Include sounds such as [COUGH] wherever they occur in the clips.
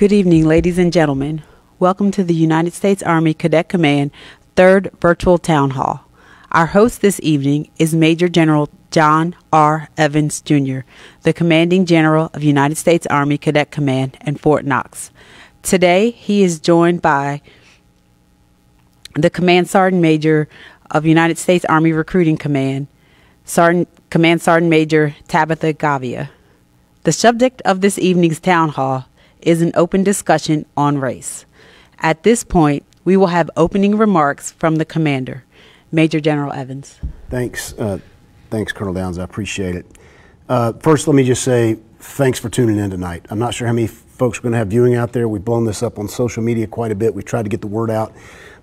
Good evening, ladies and gentlemen. Welcome to the United States Army Cadet Command third virtual town hall. Our host this evening is Major General John R. Evans, Jr., the Commanding General of United States Army Cadet Command in Fort Knox. Today, he is joined by the Command Sergeant Major of United States Army Recruiting Command, Sergeant, Command Sergeant Major Tabitha Gavia. The subject of this evening's town hall is an open discussion on race. At this point, we will have opening remarks from the commander, Major General Evans. Thanks, uh, thanks, Colonel Downs. I appreciate it. Uh, first, let me just say thanks for tuning in tonight. I'm not sure how many folks are going to have viewing out there. We've blown this up on social media quite a bit. We've tried to get the word out,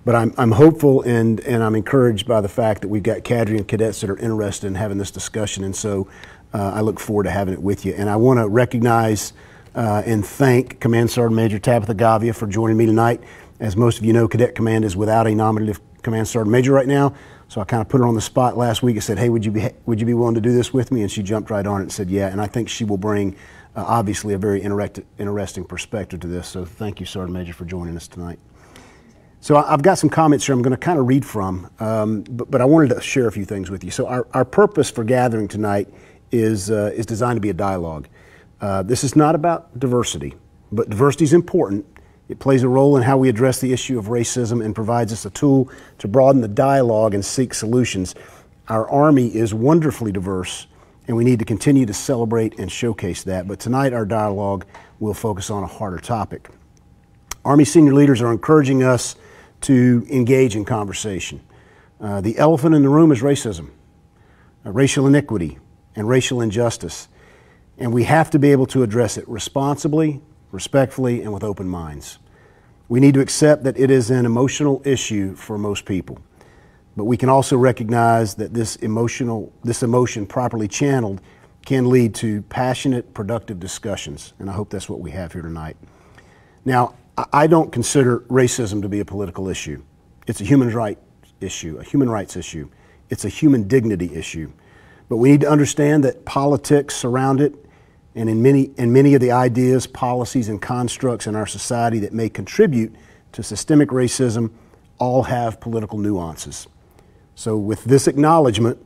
but I'm, I'm hopeful and, and I'm encouraged by the fact that we've got cadre and cadets that are interested in having this discussion. And so uh, I look forward to having it with you. And I want to recognize uh, and thank Command Sergeant Major Tabitha Gavia for joining me tonight. As most of you know, Cadet Command is without a nominative Command Sergeant Major right now. So I kind of put her on the spot last week and said, "Hey, would you be would you be willing to do this with me?" And she jumped right on it and said, "Yeah." And I think she will bring, uh, obviously, a very interesting perspective to this. So thank you, Sergeant Major, for joining us tonight. So I've got some comments here I'm going to kind of read from, um, but, but, I wanted to share a few things with you. So our, our purpose for gathering tonight is, uh, is designed to be a dialogue. Uh, this is not about diversity, but diversity is important. It plays a role in how we address the issue of racism and provides us a tool to broaden the dialogue and seek solutions. Our Army is wonderfully diverse, and we need to continue to celebrate and showcase that. But tonight, our dialogue will focus on a harder topic. Army senior leaders are encouraging us to engage in conversation. Uh, the elephant in the room is racism, uh, racial iniquity, and racial injustice. And we have to be able to address it responsibly, respectfully, and with open minds. We need to accept that it is an emotional issue for most people. But we can also recognize that this emotional, this emotion properly channeled can lead to passionate, productive discussions. And I hope that's what we have here tonight. Now, I don't consider racism to be a political issue. It's a human rights issue, a human rights issue. It's a human dignity issue. But we need to understand that politics surround it and in many, in many of the ideas, policies, and constructs in our society that may contribute to systemic racism all have political nuances. So, with this acknowledgement,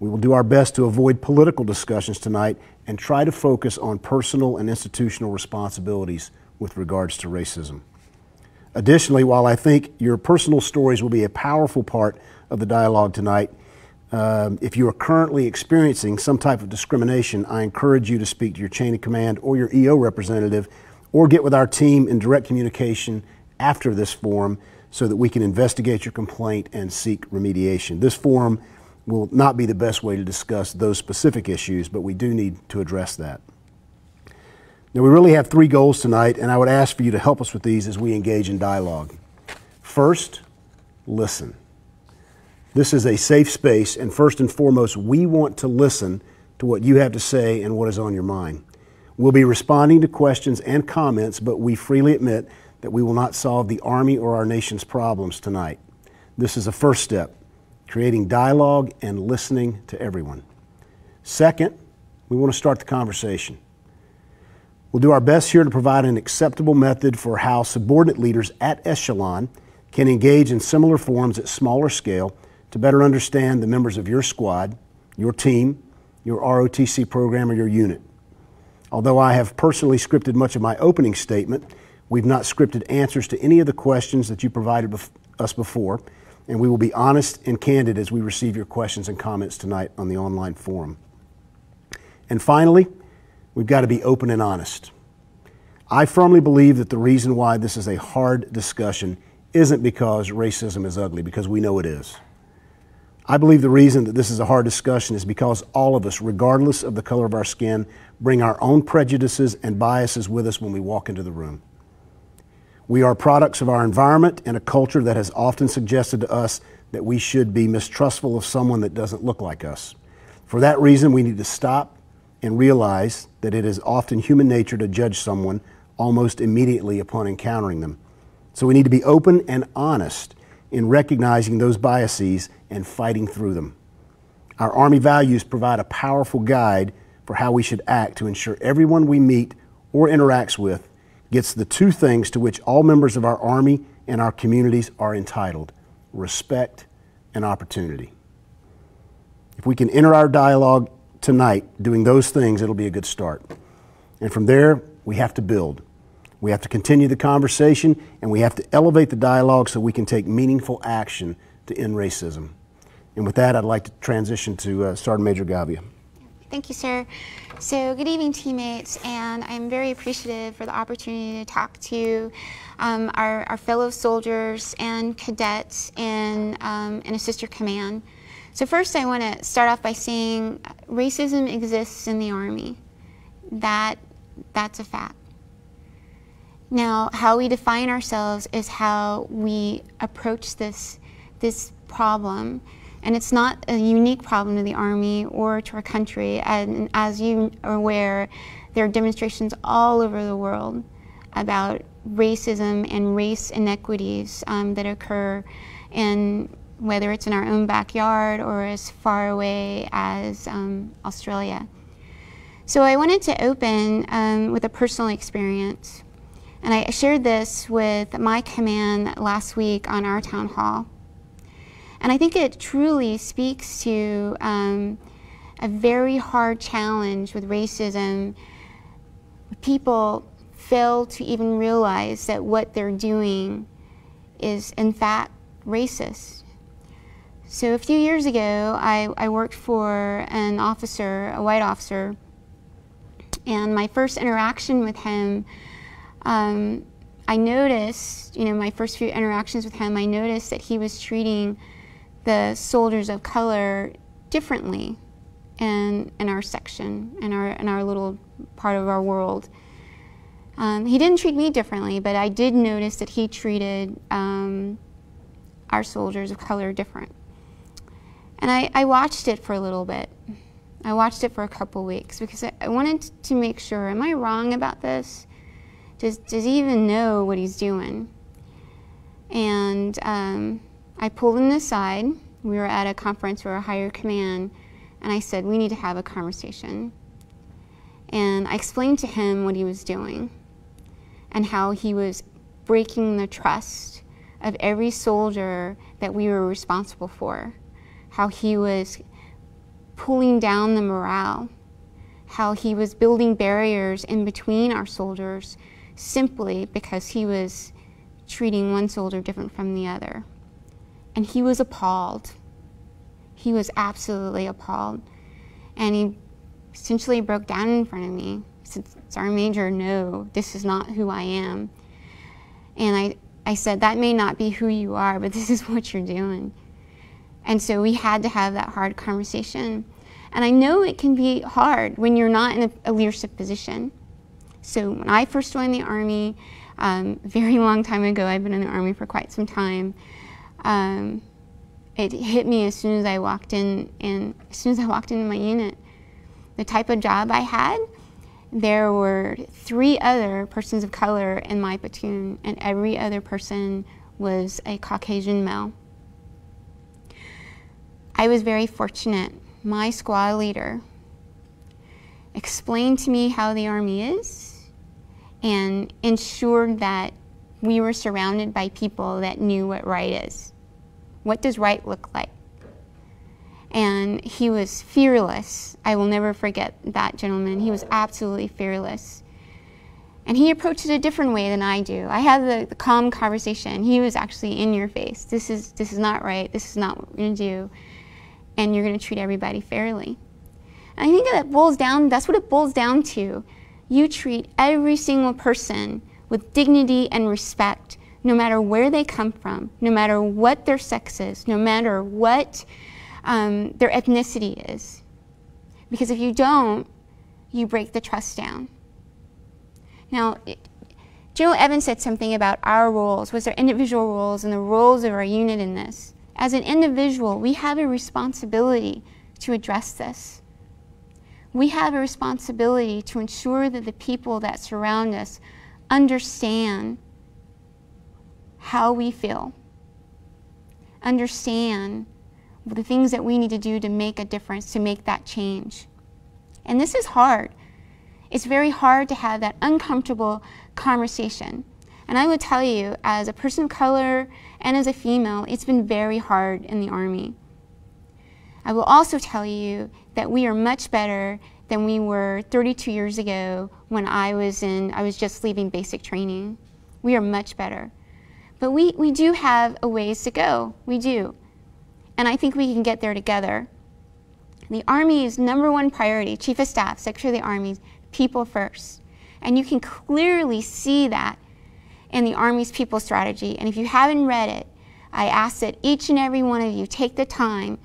we will do our best to avoid political discussions tonight and try to focus on personal and institutional responsibilities with regards to racism. Additionally, while I think your personal stories will be a powerful part of the dialogue tonight, um, if you are currently experiencing some type of discrimination, I encourage you to speak to your chain of command or your EO representative or get with our team in direct communication after this forum so that we can investigate your complaint and seek remediation. This forum will not be the best way to discuss those specific issues, but we do need to address that. Now, we really have three goals tonight, and I would ask for you to help us with these as we engage in dialogue. First, listen. This is a safe space, and first and foremost, we want to listen to what you have to say and what is on your mind. We'll be responding to questions and comments, but we freely admit that we will not solve the Army or our nation's problems tonight. This is a first step, creating dialogue and listening to everyone. Second, we want to start the conversation. We'll do our best here to provide an acceptable method for how subordinate leaders at echelon can engage in similar forums at smaller scale to better understand the members of your squad, your team, your ROTC program, or your unit. Although I have personally scripted much of my opening statement, we've not scripted answers to any of the questions that you provided bef us before, and we will be honest and candid as we receive your questions and comments tonight on the online forum. And finally, we've got to be open and honest. I firmly believe that the reason why this is a hard discussion isn't because racism is ugly, because we know it is. I believe the reason that this is a hard discussion is because all of us, regardless of the color of our skin, bring our own prejudices and biases with us when we walk into the room. We are products of our environment and a culture that has often suggested to us that we should be mistrustful of someone that doesn't look like us. For that reason, we need to stop and realize that it is often human nature to judge someone almost immediately upon encountering them. So we need to be open and honest in recognizing those biases and fighting through them. Our Army values provide a powerful guide for how we should act to ensure everyone we meet or interacts with gets the two things to which all members of our Army and our communities are entitled respect and opportunity. If we can enter our dialogue tonight doing those things, it'll be a good start. And from there, we have to build. We have to continue the conversation and we have to elevate the dialogue so we can take meaningful action to end racism. And with that, I'd like to transition to uh, Sergeant Major Gavia. Thank you, sir. So, good evening, teammates, and I'm very appreciative for the opportunity to talk to um, our, our, fellow soldiers and cadets in, um, in a sister command. So, first, I want to start off by saying racism exists in the Army. That, that's a fact. Now, how we define ourselves is how we approach this, this problem. And it's not a unique problem to the Army or to our country. And as you are aware, there are demonstrations all over the world about racism and race inequities um, that occur in whether it's in our own backyard or as far away as um, Australia. So I wanted to open um, with a personal experience. And I shared this with my command last week on our town hall. And I think it truly speaks to um, a very hard challenge with racism. People fail to even realize that what they're doing is, in fact, racist. So a few years ago, I, I worked for an officer, a white officer, and my first interaction with him, um, I noticed, you know, my first few interactions with him, I noticed that he was treating the soldiers of color differently in, in our section, in our, in our little part of our world. Um, he didn't treat me differently, but I did notice that he treated um, our soldiers of color different. And I, I, watched it for a little bit. I watched it for a couple weeks because I, I wanted to make sure, am I wrong about this? Does, does he even know what he's doing? And um, I pulled him aside. We were at a conference for a higher command, and I said, We need to have a conversation. And I explained to him what he was doing and how he was breaking the trust of every soldier that we were responsible for, how he was pulling down the morale, how he was building barriers in between our soldiers simply because he was treating one soldier different from the other. And he was appalled. He was absolutely appalled. And he essentially broke down in front of me. He said, Sergeant Major, no, this is not who I am. And I, I said, that may not be who you are, but [LAUGHS] this is what you're doing. And so we had to have that hard conversation. And I know it can be hard when you're not in a, a leadership position. So when I first joined the Army, um, very long time ago, I've been in the Army for quite some time, um, it hit me as soon as I walked in, and as soon as I walked into my unit. The type of job I had, there were three other persons of color in my platoon, and every other person was a Caucasian male. I was very fortunate. My squad leader explained to me how the Army is and ensured that we were surrounded by people that knew what right is. What does right look like? And he was fearless. I will never forget that gentleman. He was absolutely fearless. And he approached it a different way than I do. I had the, the calm conversation. He was actually in your face. This is, this is not right. This is not what we're going to do. And you're going to treat everybody fairly. And I think that boils down, that's what it boils down to. You treat every single person with dignity and respect no matter where they come from, no matter what their sex is, no matter what um, their ethnicity is. Because if you don't, you break the trust down. Now, General Evans said something about our roles, was our individual roles and the roles of our unit in this. As an individual, we have a responsibility to address this. We have a responsibility to ensure that the people that surround us understand how we feel, understand the things that we need to do to make a difference, to make that change. And this is hard. It's very hard to have that uncomfortable conversation. And I would tell you, as a person of color and as a female, it's been very hard in the Army. I will also tell you that we are much better than we were 32 years ago when I was in, I was just leaving basic training. We are much better. But we, we do have a ways to go. We do. And I think we can get there together. The Army's number one priority, Chief of Staff, Secretary of the Army, people first. And you can clearly see that in the Army's people strategy. And if you haven't read it, I ask that each and every one of you take the time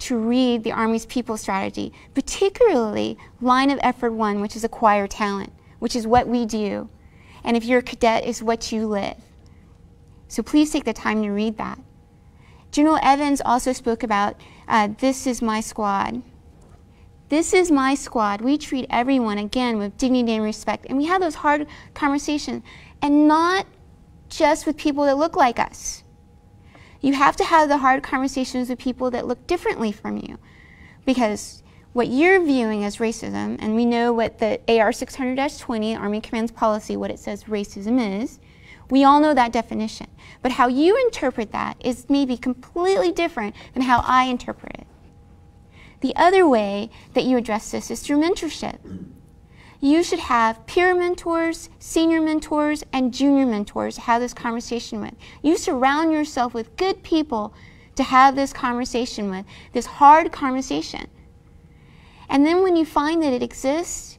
to read the Army's people strategy, particularly line of effort one, which is acquire talent, which is what we do. And if you're a cadet, is what you live. So please take the time to read that. General Evans also spoke about uh, this is my squad. This is my squad. We treat everyone, again, with dignity and respect. And we have those hard conversations, and not just with people that look like us. You have to have the hard conversations with people that look differently from you. Because what you're viewing as racism, and we know what the AR 600 20, Army Command's policy, what it says racism is, we all know that definition. But how you interpret that is maybe completely different than how I interpret it. The other way that you address this is through mentorship you should have peer mentors, senior mentors, and junior mentors to have this conversation with. You surround yourself with good people to have this conversation with, this hard conversation. And then when you find that it exists,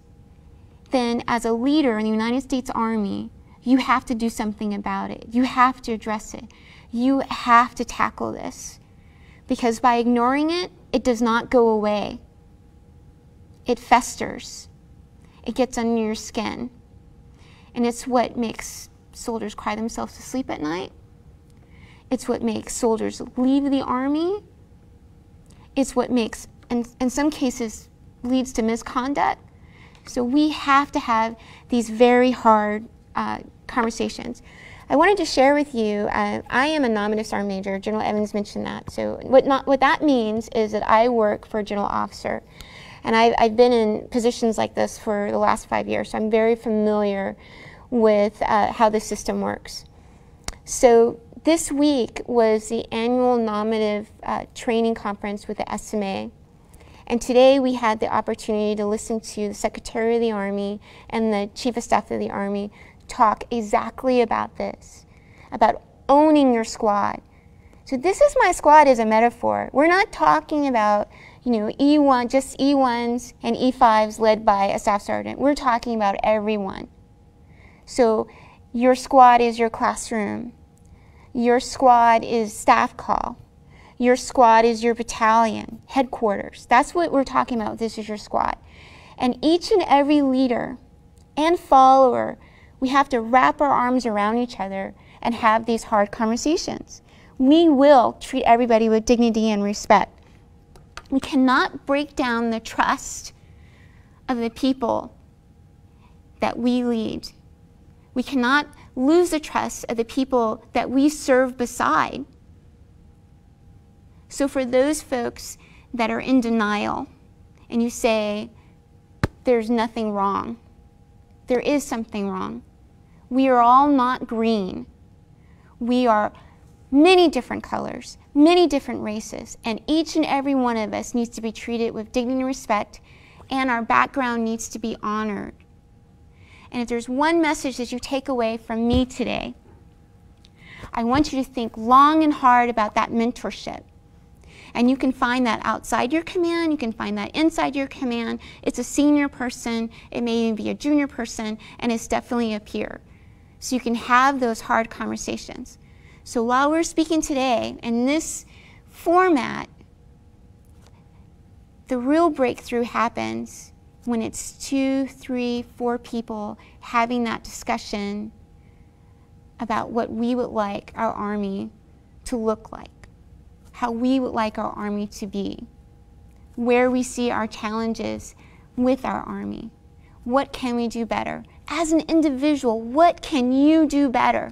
then as a leader in the United States Army, you have to do something about it. You have to address it. You have to tackle this. Because by ignoring it, it does not go away. It festers it gets under your skin. And it's what makes soldiers cry themselves to sleep at night. It's what makes soldiers leave the army. It's what makes, in, in some cases, leads to misconduct. So we have to have these very hard uh, conversations. I wanted to share with you, uh, I am a nominative sergeant major. General Evans mentioned that. So what, not, what that means is that I work for a general officer. And I, I've been in positions like this for the last five years, so I'm very familiar with uh, how the system works. So this week was the annual nominative uh, training conference with the SMA. And today we had the opportunity to listen to the Secretary of the Army and the Chief of Staff of the Army talk exactly about this, about owning your squad. So this is my squad as a metaphor. We're not talking about you know, E1, just E1s and E5s led by a staff sergeant. We're talking about everyone. So your squad is your classroom. Your squad is staff call. Your squad is your battalion, headquarters. That's what we're talking about. This is your squad. And each and every leader and follower, we have to wrap our arms around each other and have these hard conversations. We will treat everybody with dignity and respect. We cannot break down the trust of the people that we lead. We cannot lose the trust of the people that we serve beside. So, for those folks that are in denial and you say, there's nothing wrong, there is something wrong. We are all not green. We are many different colors, many different races, and each and every one of us needs to be treated with dignity and respect, and our background needs to be honored. And if there's one message that you take away from me today, I want you to think long and hard about that mentorship. And you can find that outside your command, you can find that inside your command. It's a senior person, it may even be a junior person, and it's definitely a peer. So you can have those hard conversations. So while we're speaking today in this format, the real breakthrough happens when it's two, three, four people having that discussion about what we would like our army to look like, how we would like our army to be, where we see our challenges with our army. What can we do better? As an individual, what can you do better?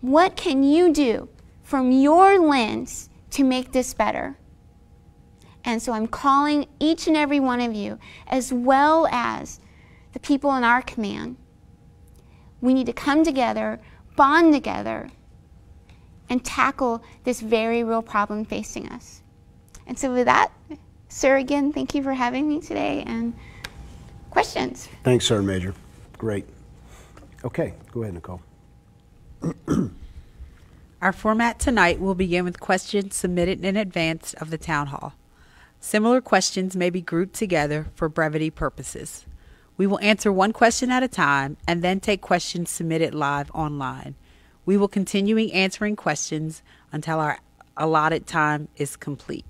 What can you do from your lens to make this better? And so I'm calling each and every one of you, as well as the people in our command. We need to come together, bond together, and tackle this very real problem facing us. And so, with that, sir, again, thank you for having me today. And questions? Thanks, Sergeant Major. Great. Okay, go ahead, Nicole. [CLEARS THROAT] Our format tonight will begin with questions submitted in advance of the town hall. Similar questions may be grouped together for brevity purposes. We will answer one question at a time and then take questions submitted live online. We will continue answering questions until our allotted time is complete.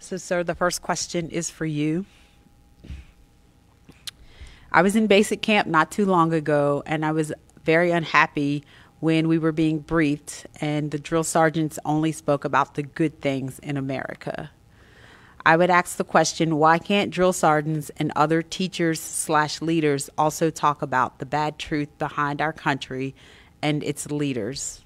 So, sir, the first question is for you. I was in basic camp not too long ago, and I was very unhappy when we were being briefed, and the drill sergeants only spoke about the good things in America. I would ask the question why can't drill sergeants and other teachers slash leaders also talk about the bad truth behind our country and its leaders?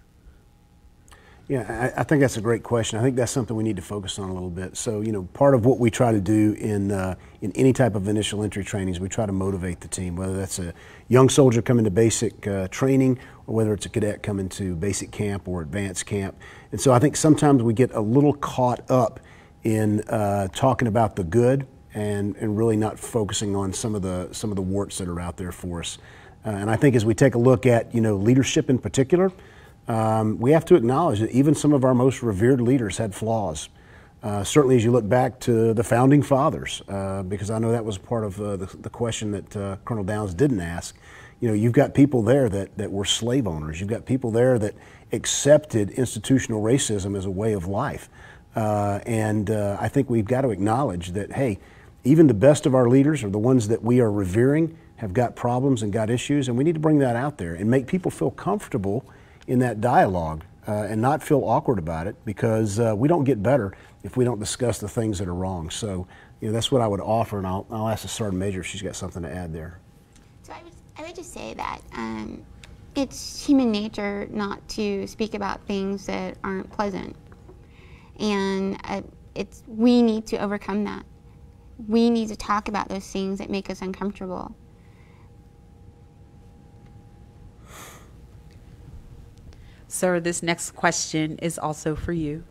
Yeah, I, I, think that's a great question. I think that's something we need to focus on a little bit. So, you know, part of what we try to do in uh, in any type of initial entry training is we try to motivate the team, whether that's a young soldier coming to basic uh, training or whether it's a cadet coming to basic camp or advanced camp. And so I think sometimes we get a little caught up in uh, talking about the good and, and really not focusing on some of the some of the warts that are out there for us. Uh, and I think as we take a look at you know leadership in particular, um, we have to acknowledge that even some of our most revered leaders had flaws. Uh, certainly, as you look back to the founding fathers, uh, because I know that was part of uh, the, the, question that uh, Colonel Downs didn't ask. You know, you've got people there that, that were slave owners. You've got people there that accepted institutional racism as a way of life. Uh, and uh, I think we've got to acknowledge that, hey, even the best of our leaders or the ones that we are revering have got problems and got issues, and we need to bring that out there and make people feel comfortable in that dialogue uh, and not feel awkward about it because uh, we don't get better if we don't discuss the things that are wrong. So, you know, that's what I would offer, and I'll, I'll ask the Sergeant Major if she's got something to add there. So I would, I would just say that um, it's human nature not to speak about things that aren't pleasant and uh, it's we need to overcome that. We need to talk about those things that make us uncomfortable. Sir, this next question is also for you.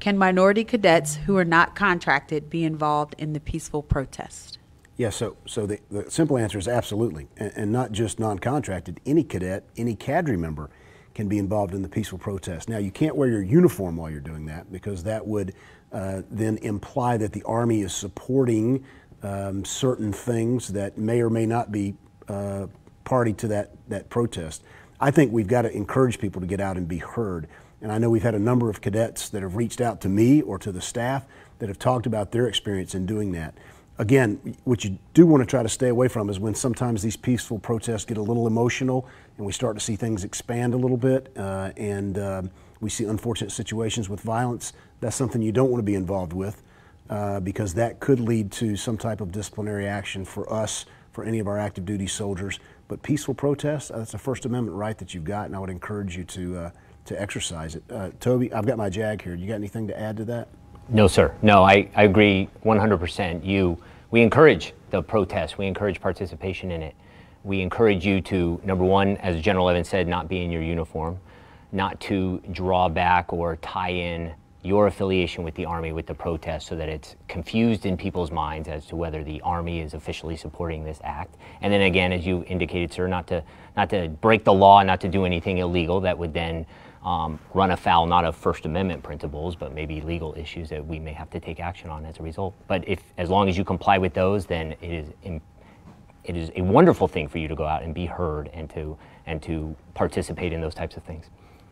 Can minority cadets who are not contracted be involved in the peaceful protest? Yes, yeah, so, so the, the simple answer is absolutely, and, and not just non contracted. Any cadet, any cadre member can be involved in the peaceful protest. Now, you can't wear your uniform while you're doing that because that would uh, then imply that the Army is supporting um, certain things that may or may not be uh, party to that, that protest. I think we've got to encourage people to get out and be heard. And I know we've had a number of cadets that have reached out to me or to the staff that have talked about their experience in doing that again, what you do want to try to stay away from is when sometimes these peaceful protests get a little emotional and we start to see things expand a little bit uh, and uh, we see unfortunate situations with violence. That's something you don't want to be involved with uh, because that could lead to some type of disciplinary action for us, for any of our active duty soldiers. But peaceful protests, uh, that's a First Amendment right that you've got, and I would encourage you to, uh, to exercise it. Uh, Toby, I've got my JAG here. You got anything to add to that? No, sir. No, I, I agree 100%. You, we encourage the protest. We encourage participation in it. We encourage you to, number one, as General Evans said, not be in your uniform, not to draw back or tie in your affiliation with the Army with the protest so that it's confused in people's minds as to whether the Army is officially supporting this act. And then again, as you indicated, sir, not to, not to break the law, not to do anything illegal that would then um, run afoul not of First Amendment principles, but maybe legal issues that we may have to take action on as a result. But if, as long as you comply with those, then it is, it is a wonderful thing for you to go out and be heard and to, and to participate in those types of things.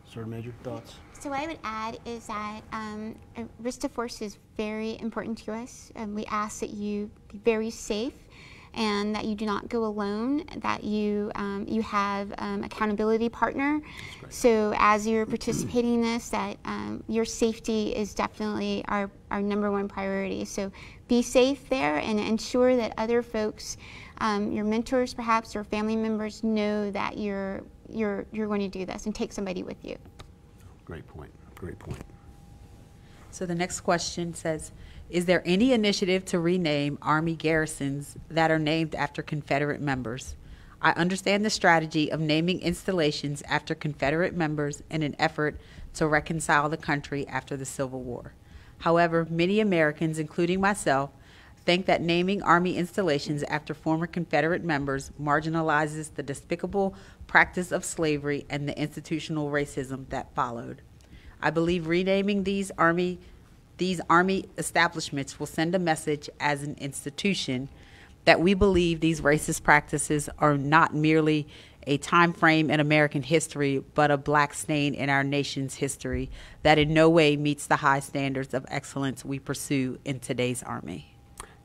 Sir, Major, thoughts? So what I would add is that um, risk to force is very important to us. Um, we ask that you be very safe and that you do not go alone, that you, um, you have um, accountability partner. So as you're participating in this, that um, your safety is definitely our, our number one priority. So be safe there and ensure that other folks, um, your mentors perhaps or family members know that you're, you're, you're going to do this and take somebody with you. Great point, great point. So the next question says, Is there any initiative to rename Army garrisons that are named after Confederate members? I understand the strategy of naming installations after Confederate members in an effort to reconcile the country after the Civil War. However, many Americans, including myself, think that naming Army installations after former Confederate members marginalizes the despicable practice of slavery and the institutional racism that followed. I believe renaming these Army these Army establishments will send a message as an institution that we believe these racist practices are not merely a time frame in American history, but a black stain in our nation's history that in no way meets the high standards of excellence we pursue in today's Army.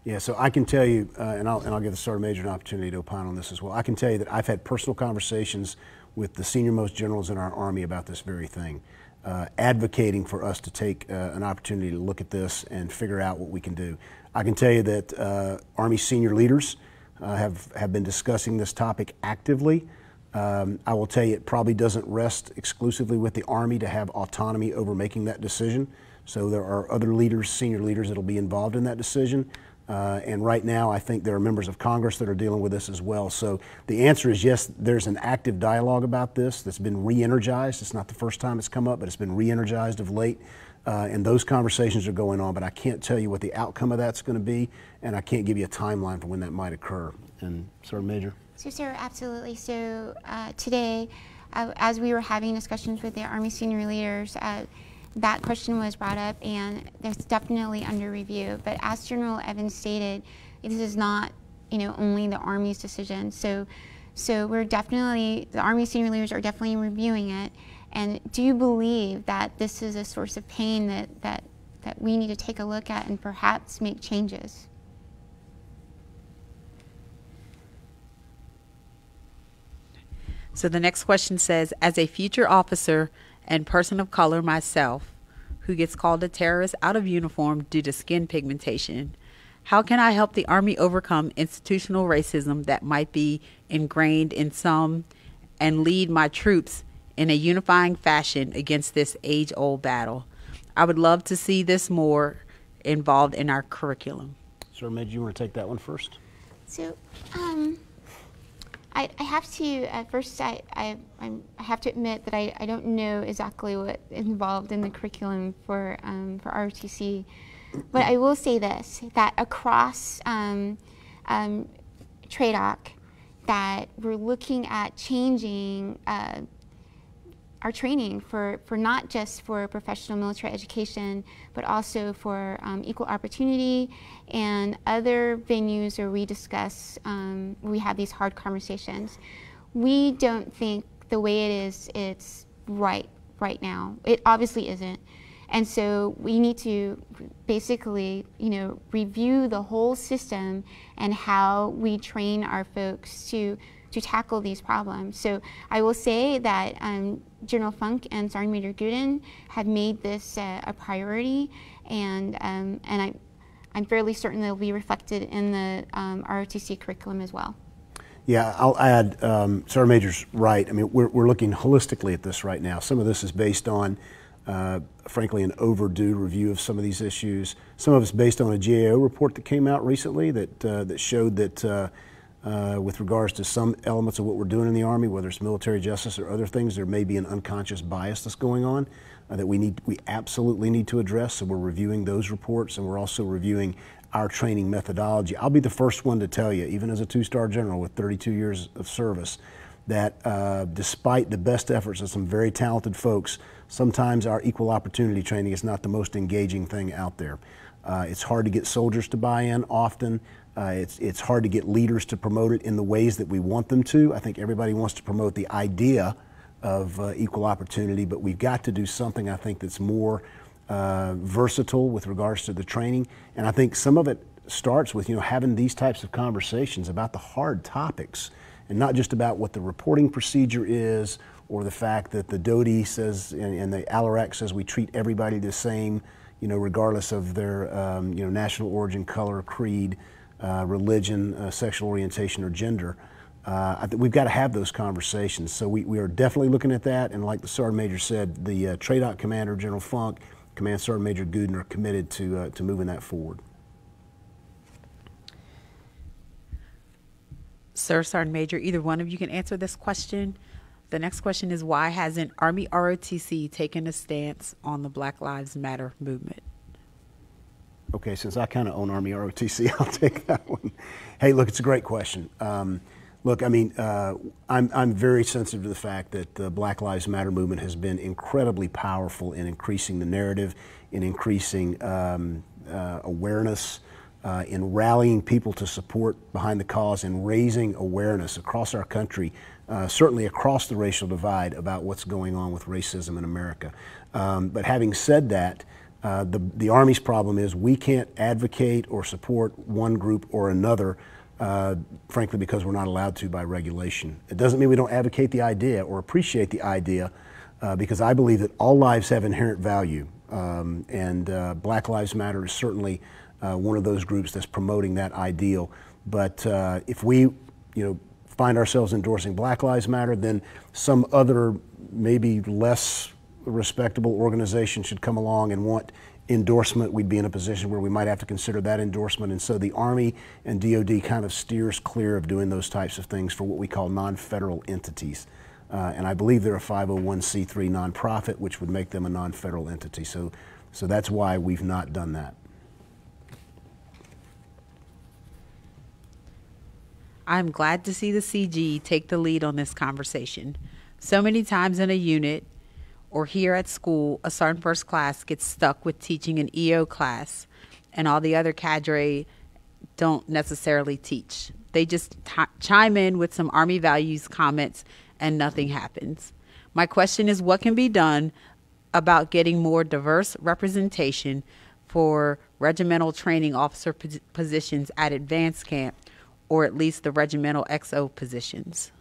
Yeah, so I can tell you, uh, and, I'll, and I'll give the Sergeant Major an opportunity to opine on this as well. I can tell you that I've had personal conversations with the senior most generals in our Army about this very thing uh, advocating for us to take uh, an opportunity to look at this and figure out what we can do. I can tell you that uh, Army senior leaders uh, have, have been discussing this topic actively. Um, I will tell you, it probably doesn't rest exclusively with the Army to have autonomy over making that decision. So there are other leaders, senior leaders, that will be involved in that decision. Uh, and right now, I think there are members of Congress that are dealing with this as well. So the answer is yes, there's an active dialogue about this that's been re energized. It's not the first time it's come up, but it's been re energized of late. Uh, and those conversations are going on, but I can't tell you what the outcome of that's going to be, and I can't give you a timeline for when that might occur. And, Sir Major? So, sir, absolutely. So, uh, today, uh, as we were having discussions with the Army senior leaders, uh, that question was brought up and there's definitely under review. But as General Evans stated, this is not, you know, only the Army's decision. So, so we're definitely, the Army senior leaders are definitely reviewing it. And do you believe that this is a source of pain that, that, that we need to take a look at and perhaps make changes? So the next question says, as a future officer, and person of color myself who gets called a terrorist out of uniform due to skin pigmentation. How can I help the Army overcome institutional racism that might be ingrained in some and lead my troops in a unifying fashion against this age old battle? I would love to see this more involved in our curriculum. Sir Med, you want to take that one first? So, um, I, I have to, at first, I, I, I have to admit that I, I don't know exactly what involved in the curriculum for, um, for ROTC. But I will say this, that across um, um, TRADOC, that we're looking at changing uh, our training for, for not just for professional military education, but also for um, equal opportunity and other venues where we discuss, um, we have these hard conversations. We don't think the way it is, it's right right now. It obviously isn't. And so we need to basically, you know, review the whole system and how we train our folks to to tackle these problems. So I will say that um, General Funk and Sergeant Major Guden have made this uh, a priority, and um, and I, I'm fairly certain they'll be reflected in the um, ROTC curriculum as well. Yeah, I'll add, um, Sergeant Major's right. I mean, we're, we're looking holistically at this right now. Some of this is based on, uh, frankly, an overdue review of some of these issues. Some of it's based on a GAO report that came out recently that, uh, that showed that uh, with regards to some elements of what we're doing in the Army, whether it's military justice or other things, there may be an unconscious bias that's going on uh, that we need, we absolutely need to address. So we're reviewing those reports, and we're also reviewing our training methodology. I'll be the first one to tell you, even as a two-star general with 32 years of service, that uh, despite the best efforts of some very talented folks, sometimes our equal opportunity training is not the most engaging thing out there. Uh, it's hard to get soldiers to buy in often. Uh, it's, it's hard to get leaders to promote it in the ways that we want them to. I think everybody wants to promote the idea of uh, equal opportunity, but we've got to do something, I think, that's more uh, versatile with regards to the training. And I think some of it starts with, you know, having these types of conversations about the hard topics and not just about what the reporting procedure is or the fact that the DoDI says and, and the ALARACT says we treat everybody the same, you know, regardless of their, um, you know, national origin, color, creed, uh, religion, uh, sexual orientation, or gender. Uh, we've got to have those conversations. So we, we are definitely looking at that. And like the Sergeant Major said, the uh, TRADOC commander, General Funk, Command Sergeant Major Guden are committed to, uh, to moving that forward. Sir, Sergeant Major, either one of you can answer this question. The next question is why hasn't Army ROTC taken a stance on the Black Lives Matter movement? Okay, since I kind of own Army ROTC, [LAUGHS] I'll take that one. Hey, look, it's a great question. Um, look, I mean, uh, I'm, I'm very sensitive to the fact that the Black Lives Matter movement has been incredibly powerful in increasing the narrative, in increasing um, uh, awareness, uh, in rallying people to support behind the cause, and raising awareness across our country, uh, certainly across the racial divide, about what's going on with racism in America. Um, but having said that, uh, the, the Army's problem is we can't advocate or support one group or another, uh, frankly, because we're not allowed to by regulation. It doesn't mean we don't advocate the idea or appreciate the idea, uh, because I believe that all lives have inherent value. Um, and uh, Black Lives Matter is certainly uh, one of those groups that's promoting that ideal. But if we, you know, find ourselves endorsing Black Lives Matter, then some other maybe less respectable organization should come along and want endorsement, we'd be in a position where we might have to consider that endorsement. And so the Army and DoD kind of steers clear of doing those types of things for what we call non-federal entities. Uh, and I believe they're a 501c3 nonprofit, which would make them a non-federal entity. So, so that's why we've not done that. I'm glad to see the CG take the lead on this conversation. So many times in a unit or here at school, a sergeant first class gets stuck with teaching an EO class, and all the other cadre don't necessarily teach. They just t- chime in with some Army values comments, and nothing happens. My question is what can be done about getting more diverse representation for regimental training officer positions at advanced camp or at least the regimental XO positions?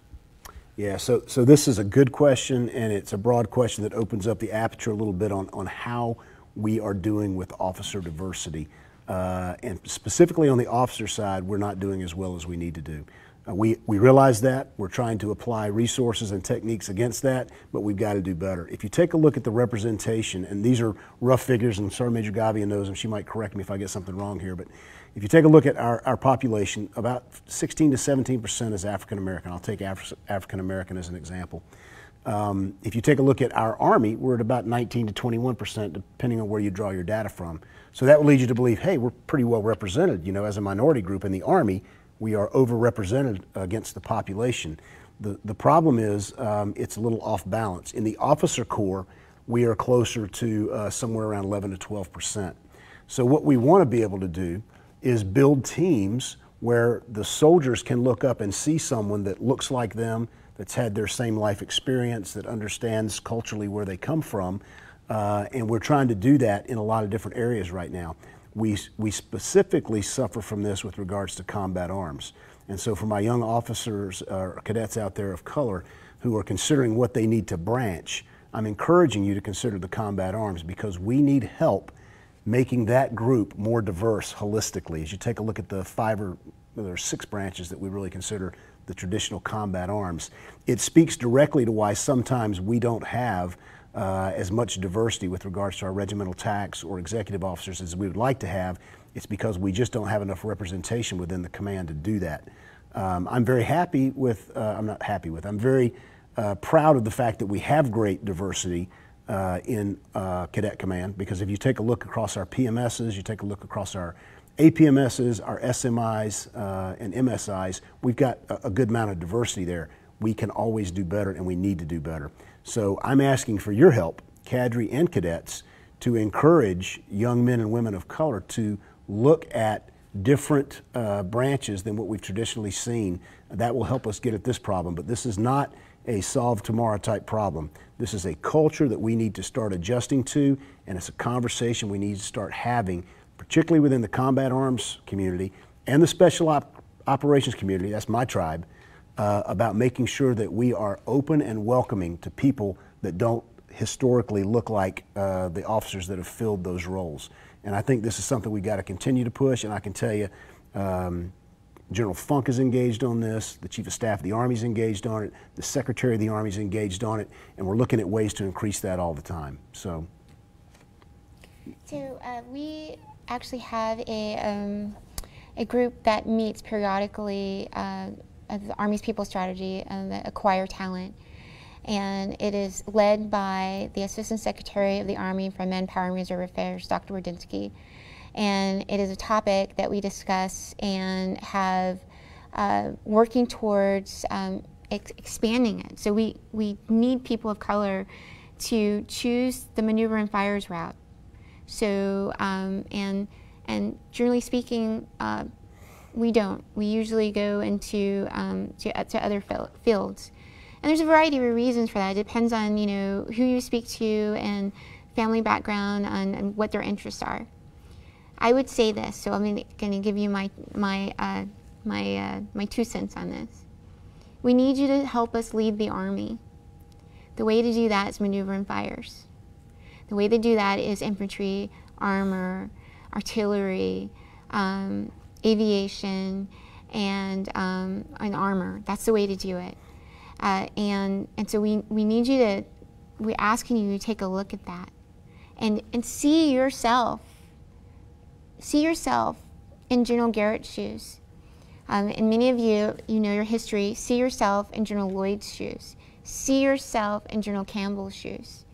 Yeah, so, so this is a good question, and it's a broad question that opens up the aperture a little bit on, on how we are doing with officer diversity. Uh, and specifically on the officer side, we're not doing as well as we need to do. Uh, we, we realize that. We're trying to apply resources and techniques against that, but we've got to do better. If you take a look at the representation, and these are rough figures, and Sergeant Major Gavia knows them, she might correct me if I get something wrong here, but if you take a look at our, our population, about 16 to 17 percent is African American. I'll take Af- African American as an example. Um, if you take a look at our Army, we're at about 19 to 21 percent, depending on where you draw your data from. So that would lead you to believe, hey, we're pretty well represented. You know, as a minority group in the Army, we are overrepresented against the population. The, the problem is um, it's a little off balance. In the officer corps, we are closer to uh, somewhere around 11 to 12 percent. So what we want to be able to do is build teams where the soldiers can look up and see someone that looks like them, that's had their same life experience, that understands culturally where they come from. Uh, and we're trying to do that in a lot of different areas right now we, we specifically suffer from this with regards to combat arms. And so for my young officers or uh, cadets out there of color who are considering what they need to branch, I'm encouraging you to consider the combat arms because we need help making that group more diverse holistically. As you take a look at the five or there are six branches that we really consider the traditional combat arms, it speaks directly to why sometimes we don't have uh, as much diversity with regards to our regimental TACs or executive officers as we would like to have. It's because we just don't have enough representation within the command to do that. Um, I'm very happy with, uh, I'm not happy with, I'm very uh, proud of the fact that we have great diversity uh, in uh, Cadet Command because if you take a look across our PMSs, you take a look across our APMSs, our SMIs, uh, and MSIs, we've got a, a good amount of diversity there. We can always do better and we need to do better. So I'm asking for your help, cadre and cadets, to encourage young men and women of color to look at different uh, branches than what we've traditionally seen. That will help us get at this problem. But this is not a solve tomorrow type problem. This is a culture that we need to start adjusting to, and it's a conversation we need to start having, particularly within the combat arms community and the special op- operations community. That's my tribe uh, about making sure that we are open and welcoming to people that don't historically look like uh, the officers that have filled those roles. And I think this is something we got to continue to push. And I can tell you, um, General Funk is engaged on this. The Chief of Staff of the Army is engaged on it. The Secretary of the Army is engaged on it. And we're looking at ways to increase that all the time. So. So uh, we actually have a, um, a group that meets periodically, uh, the Army's People Strategy and the Acquire Talent. And it is led by the Assistant Secretary of the Army for Manpower and Reserve Affairs, Dr. Wardynski. And it is a topic that we discuss and have uh, working towards um, ex expanding it. So we, we need people of color to choose the maneuver and fires route. So, um, and, and generally speaking, uh, we don't. We usually go into um, to, uh, to other fields. And there's a variety of reasons for that. It depends on, you know, who you speak to and family background and, and what their interests are. I would say this, so I'm going to give you my, my, uh, my, uh, my two cents on this. We need you to help us lead the Army. The way to do that is maneuver and fires. The way to do that is infantry, armor, artillery, um, aviation, and, um, and armor. That's the way to do it. Uh, and, and so we, we need you to, we're asking you to take a look at that and, and see yourself, see yourself in General Garrett's shoes. Um, and many of you, you know your history, see yourself in General Lloyd's shoes. See yourself in General Campbell's shoes.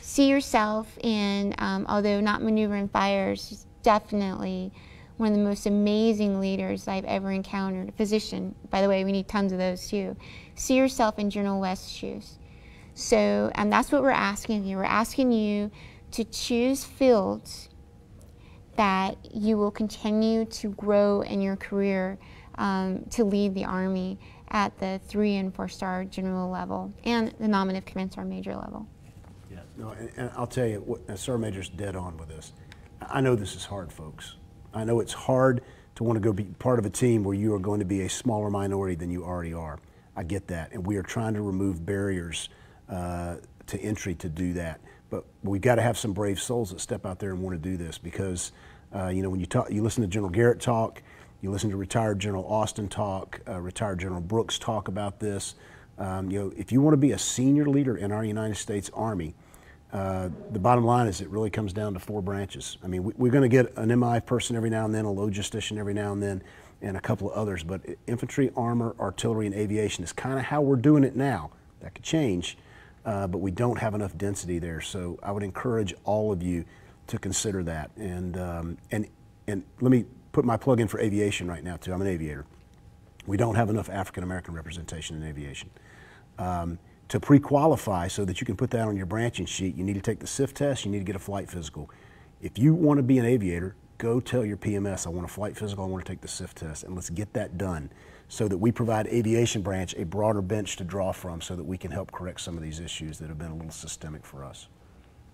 See yourself in, um, although not maneuvering fires, definitely one of the most amazing leaders I've ever encountered, a physician. By the way, we need tons of those too. See yourself in General West's shoes. So and that's what we're asking you. We're asking you to choose fields that you will continue to grow in your career um, to lead the Army at the three and four star general level and the nominative command sergeant major level. Yeah. No, and, and I'll tell you, what, Sergeant Major's dead on with this. I know this is hard, folks. I know it's hard to want to go be part of a team where you are going to be a smaller minority than you already are. I get that, and we are trying to remove barriers uh, to entry to do that. But we've got to have some brave souls that step out there and want to do this because, uh, you know, when you talk, you listen to General Garrett talk, you listen to retired General Austin talk, uh, retired General Brooks talk about this. Um, you know, if you want to be a senior leader in our United States Army, uh, the bottom line is it really comes down to four branches. I mean, we, are going to get an MI person every now and then, a logistician every now and then, and a couple of others. But infantry, armor, artillery, and aviation is kind of how we're doing it now. That could change, uh, but we don't have enough density there. So I would encourage all of you to consider that. And um, and and let me put my plug in for aviation right now too. I'm an aviator. We don't have enough African American representation in aviation. Um, to pre-qualify so that you can put that on your branching sheet, you need to take the SIFT test, you need to get a flight physical. If you want to be an aviator, go tell your PMS, I want a flight physical, I want to take the SIFT test, and let's get that done so that we provide aviation branch a broader bench to draw from so that we can help correct some of these issues that have been a little systemic for us.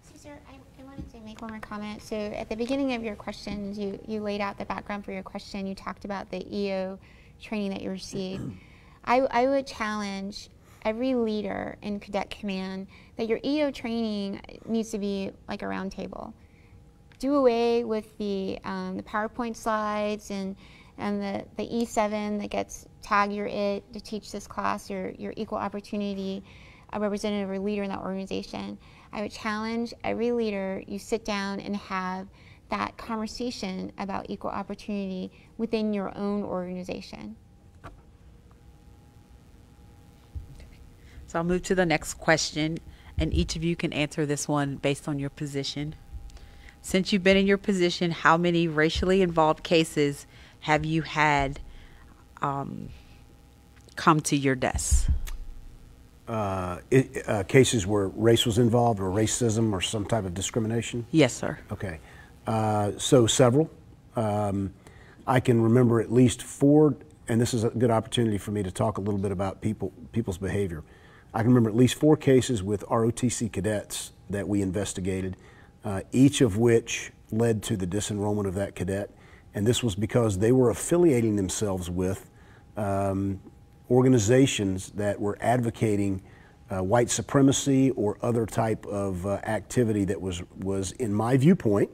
Caesar, I, I wanted to make one more comment. So at the beginning of your questions, you, you laid out the background for your question. You talked about the EO training that you received. I, I would challenge every leader in cadet command that your EO training needs to be like a round table. Do away with the, um, the PowerPoint slides and, and the, the E7 that gets tag you're it to teach this class, your, your equal opportunity a representative or leader in that organization. I would challenge every leader you sit down and have that conversation about equal opportunity within your own organization. So I'll move to the next question, and each of you can answer this one based on your position. Since you've been in your position, how many racially involved cases have you had um, come to your desk? Uh, it, uh, cases where race was involved or racism or some type of discrimination? Yes, sir. Okay. Uh, so several. Um, I can remember at least four, and this is a good opportunity for me to talk a little bit about people people's behavior. I can remember at least four cases with ROTC cadets that we investigated, uh, each of which led to the disenrollment of that cadet. And this was because they were affiliating themselves with um, organizations that were advocating uh, white supremacy or other type of uh, activity that was, was, in my viewpoint,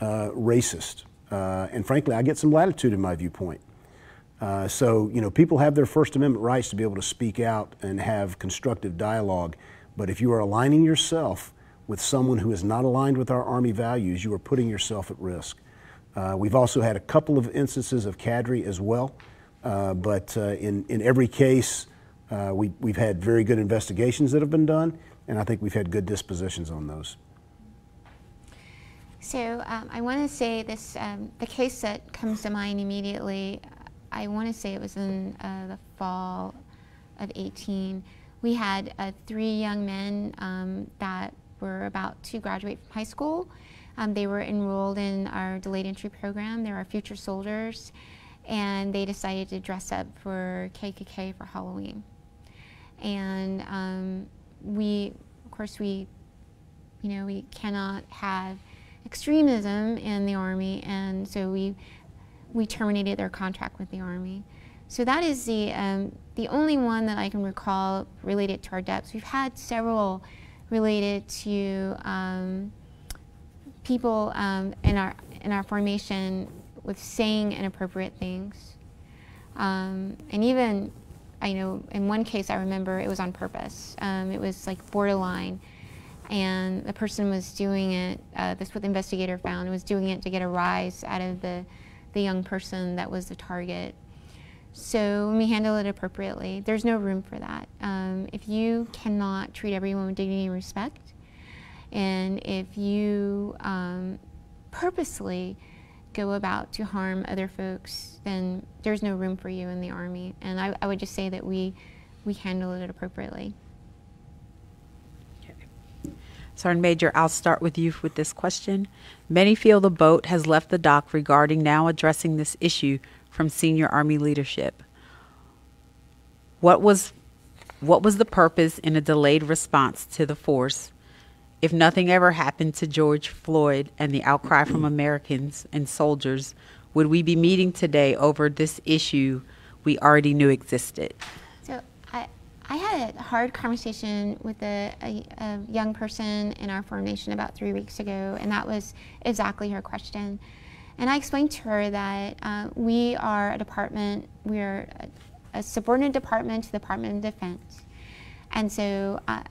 uh, racist. Uh, and frankly, I get some latitude in my viewpoint. Uh, so, you know, people have their First Amendment rights to be able to speak out and have constructive dialogue. But if you are aligning yourself with someone who is not aligned with our Army values, you are putting yourself at risk. Uh, we've also had a couple of instances of cadre as well, uh, but uh, in, in every case, uh, we, we've had very good investigations that have been done, and I think we've had good dispositions on those. So um, I want to say this, um, the case that comes to mind immediately, I want to say it was in uh, the fall of 18. We had uh, three young men um, that were about to graduate from high school. Um, they were enrolled in our delayed entry program. They are our future soldiers, and they decided to dress up for KKK for Halloween. And um, we, of course, we, you know, we cannot have extremism in the Army, and so we, we terminated their contract with the Army. So that is the, um, the only one that I can recall related to our DEPs. We've had several related to um, people um, in, our, in our formation with saying inappropriate things. Um, and even, I know in one case I remember it was on purpose. Um, it was like borderline and the person was doing it, uh, that's what the investigator found, was doing it to get a rise out of the, the young person that was the target. So we handle it appropriately. There's no room for that. Um, if you cannot treat everyone with dignity and respect, and if you um, purposely go about to harm other folks, then there's no room for you in the Army. And I, I would just say that we, we handle it appropriately. Sergeant Major, I'll start with you with this question. Many feel the boat has left the dock regarding now addressing this issue from senior Army leadership. What was, what was the purpose in a delayed response to the force? If nothing ever happened to George Floyd and the outcry from Americans and soldiers, would we be meeting today over this issue we already knew existed? So I, I had a hard conversation with a, a, a, young person in our formation about three weeks ago, and that was exactly her question. And I explained to her that uh, we are a department, we are a, a, subordinate department to the Department of Defense. And so uh,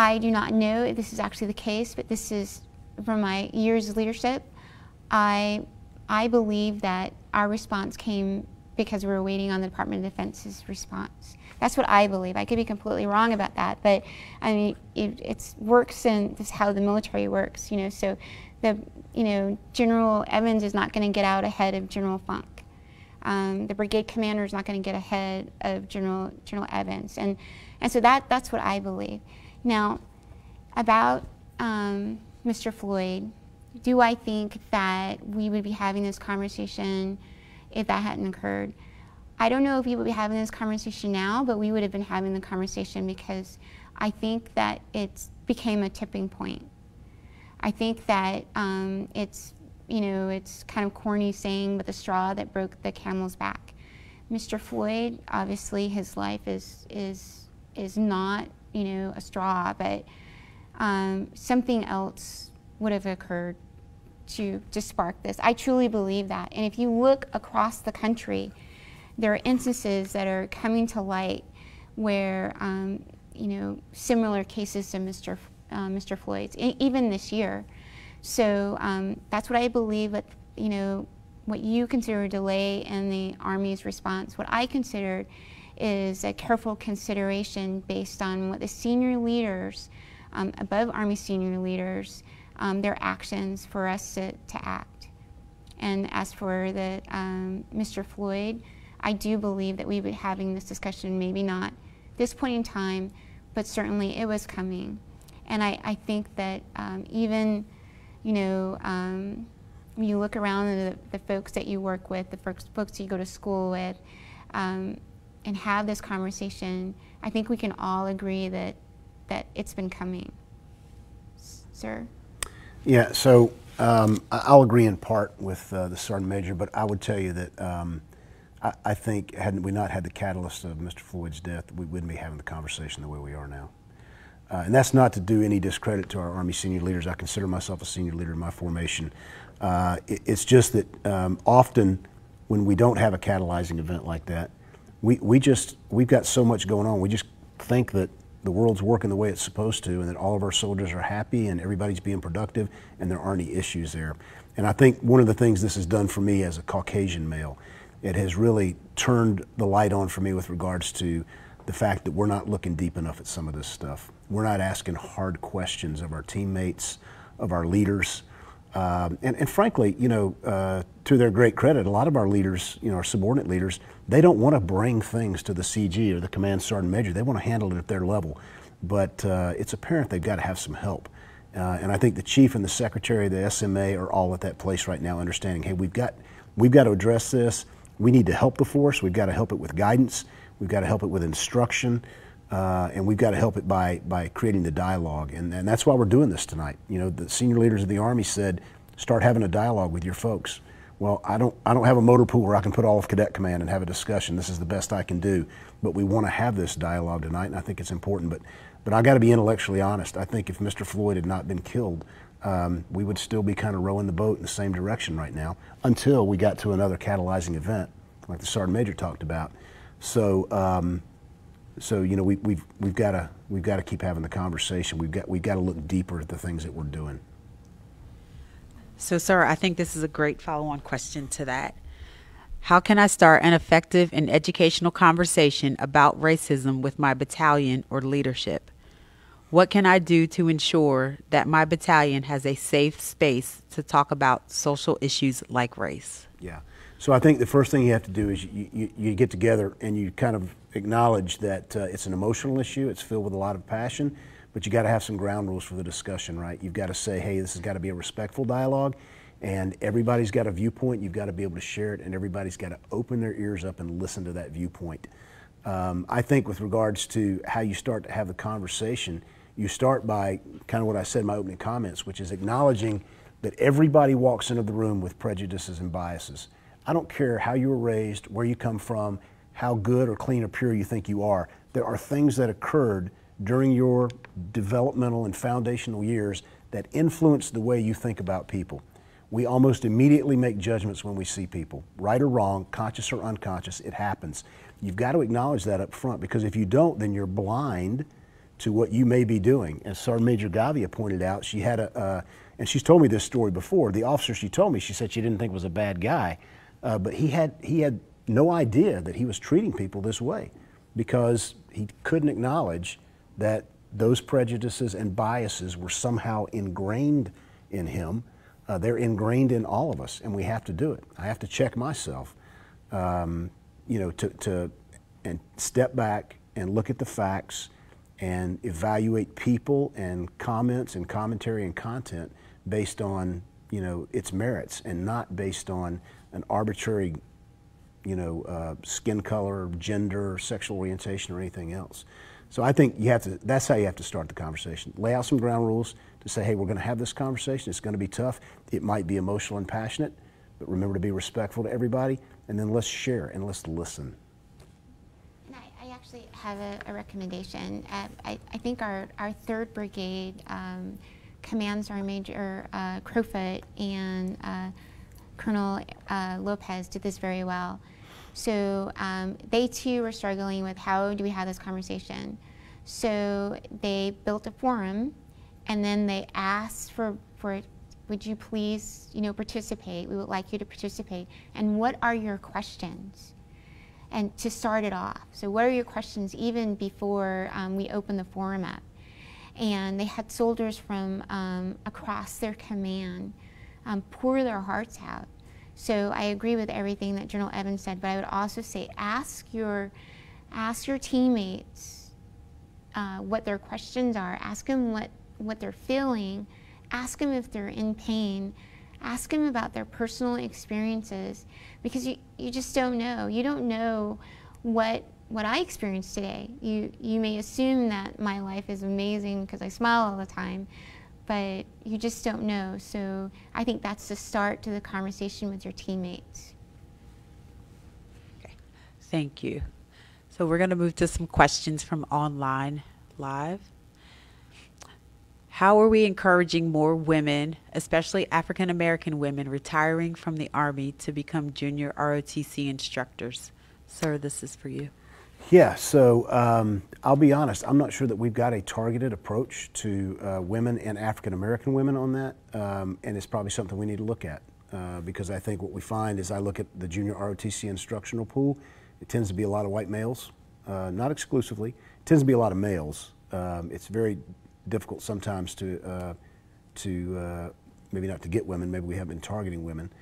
I do not know if this is actually the case, but this is from my years of leadership. I, I believe that our response came because we were waiting on the Department of Defense's response. That's what I believe. I could be completely wrong about that, but I mean, it it's works and this is how the military works, you know. So, the you know General Evans is not going to get out ahead of General Funk. Um, the brigade commander is not going to get ahead of General General Evans, and and so that that's what I believe. Now, about um, Mr. Floyd, do I think that we would be having this conversation if that hadn't occurred? I don't know if we would be having this conversation now, but we would have been having the conversation because I think that it became a tipping point. I think that um, it's, you know, it's kind of corny saying, but the straw that broke the camel's back. Mr. Floyd, obviously, his life is is is not, you know, a straw, but um, something else would have occurred to to spark this. I truly believe that. And if you look across the country, there are instances that are coming to light where, um, you know, similar cases to Mr. Uh, Mr. Floyd's, even this year. So um, that's what I believe. But you know, what you consider a delay in the Army's response, what I considered is a careful consideration based on what the senior leaders, um, above Army senior leaders, um, their actions for us to, to act. And as for the um, Mr. Floyd, I do believe that we would be having this discussion, maybe not this point in time, but certainly it was coming. And I, I think that um, even, you know, um, when you look around the, the folks that you work with, the folks, folks you go to school with, um, and have this conversation, I think we can all agree that, that it's been coming. S sir? Yeah, so um, I'll agree in part with uh, the Sergeant Major, but I would tell you that um, I, think hadn't we not had the catalyst of Mr. Floyd's death, we wouldn't be having the conversation the way we are now. Uh, and that's not to do any discredit to our Army senior leaders. I consider myself a senior leader in my formation. Uh, it, it's just that um, often when we don't have a catalyzing event like that, we, we just, we've got so much going on. We just think that the world's working the way it's supposed to and that all of our soldiers are happy and everybody's being productive and there aren't any issues there. And I think one of the things this has done for me as a Caucasian male, it has really turned the light on for me with regards to the fact that we're not looking deep enough at some of this stuff. We're not asking hard questions of our teammates, of our leaders. Um, and, and, frankly, you know, uh, to their great credit, a lot of our leaders, you know, our subordinate leaders, they don't want to bring things to the CG or the command sergeant major. They want to handle it at their level. But uh, it's apparent they've got to have some help. Uh, and I think the chief and the secretary of the SMA are all at that place right now, understanding, hey, we've got, we've got to address this. We need to help the force. We've got to help it with guidance. We've got to help it with instruction. Uh, and we've got to help it by, by creating the dialogue. And, and that's why we're doing this tonight. You know, the senior leaders of the Army said, start having a dialogue with your folks. Well, I don't, I don't have a motor pool where I can put all of Cadet Command and have a discussion. This is the best I can do. But we want to have this dialogue tonight, and I think it's important. But, but I got to be intellectually honest. I think if Mr. Floyd had not been killed, um, we would still be kind of rowing the boat in the same direction right now until we got to another catalyzing event, like the Sergeant Major talked about. So, um, so you know, we, we've we've got to we've got to keep having the conversation. We've got we've got to look deeper at the things that we're doing. So, sir, I think this is a great follow-on question to that. How can I start an effective and educational conversation about racism with my battalion or leadership? What can I do to ensure that my battalion has a safe space to talk about social issues like race? Yeah. So I think the first thing you have to do is you, you, you get together and you kind of acknowledge that uh, it's an emotional issue. It's filled with a lot of passion, but you got to have some ground rules for the discussion, right? You've got to say, hey, this has got to be a respectful dialogue, and everybody's got a viewpoint. You've got to be able to share it, and everybody's got to open their ears up and listen to that viewpoint. Um, I think with regards to how you start to have the conversation, you start by kind of what I said in my opening comments, which is acknowledging that everybody walks into the room with prejudices and biases. I don't care how you were raised, where you come from, how good or clean or pure you think you are. There are things that occurred during your developmental and foundational years that influence the way you think about people. We almost immediately make judgments when we see people, right or wrong, conscious or unconscious, it happens. You've got to acknowledge that up front because if you don't, then you're blind to what you may be doing. As Sergeant Major Gavia pointed out, she had a, uh, and she's told me this story before. The officer she told me, she said she didn't think was a bad guy. Uh, but he had, he had no idea that he was treating people this way because he couldn't acknowledge that those prejudices and biases were somehow ingrained in him. Uh, they're ingrained in all of us, and we have to do it. I have to check myself, um, you know, to, to and step back and look at the facts and evaluate people and comments and commentary and content based on, you know, its merits and not based on an arbitrary, you know, uh, skin color, gender, sexual orientation, or anything else. So I think you have to. That's how you have to start the conversation. Lay out some ground rules to say, hey, we're going to have this conversation. It's going to be tough. It might be emotional and passionate, but remember to be respectful to everybody. And then let's share and let's listen. I, I actually have a, a recommendation. Uh, I, I, think our, our third brigade um, commands our major uh, Crowfoot and uh, Colonel uh, Lopez did this very well. So um, they too were struggling with how do we have this conversation. So they built a forum, and then they asked for for would you please you know participate? We would like you to participate. And what are your questions? And to start it off. So what are your questions even before um, we open the forum up? And they had soldiers from um, across their command um, pour their hearts out. So I agree with everything that General Evans said, but I would also say ask your, ask your teammates uh, what their questions are. Ask them what, what they're feeling. Ask them if they're in pain. Ask them about their personal experiences because you, you just don't know. You don't know what what I experienced today. You you may assume that my life is amazing because I smile all the time, but you just don't know. So I think that's the start to the conversation with your teammates. Okay. Thank you. So we're going to move to some questions from online live. How are we encouraging more women, especially African American women, retiring from the Army to become junior ROTC instructors? Sir, this is for you. Yeah, so um, I'll be honest, I'm not sure that we've got a targeted approach to uh, women and African American women on that, um, and it's probably something we need to look at uh, because I think what we find is I look at the junior ROTC instructional pool, it tends to be a lot of white males, uh, not exclusively, it tends to be a lot of males. Um, it's very difficult sometimes to, uh, to uh, maybe not to get women, maybe we have been targeting women.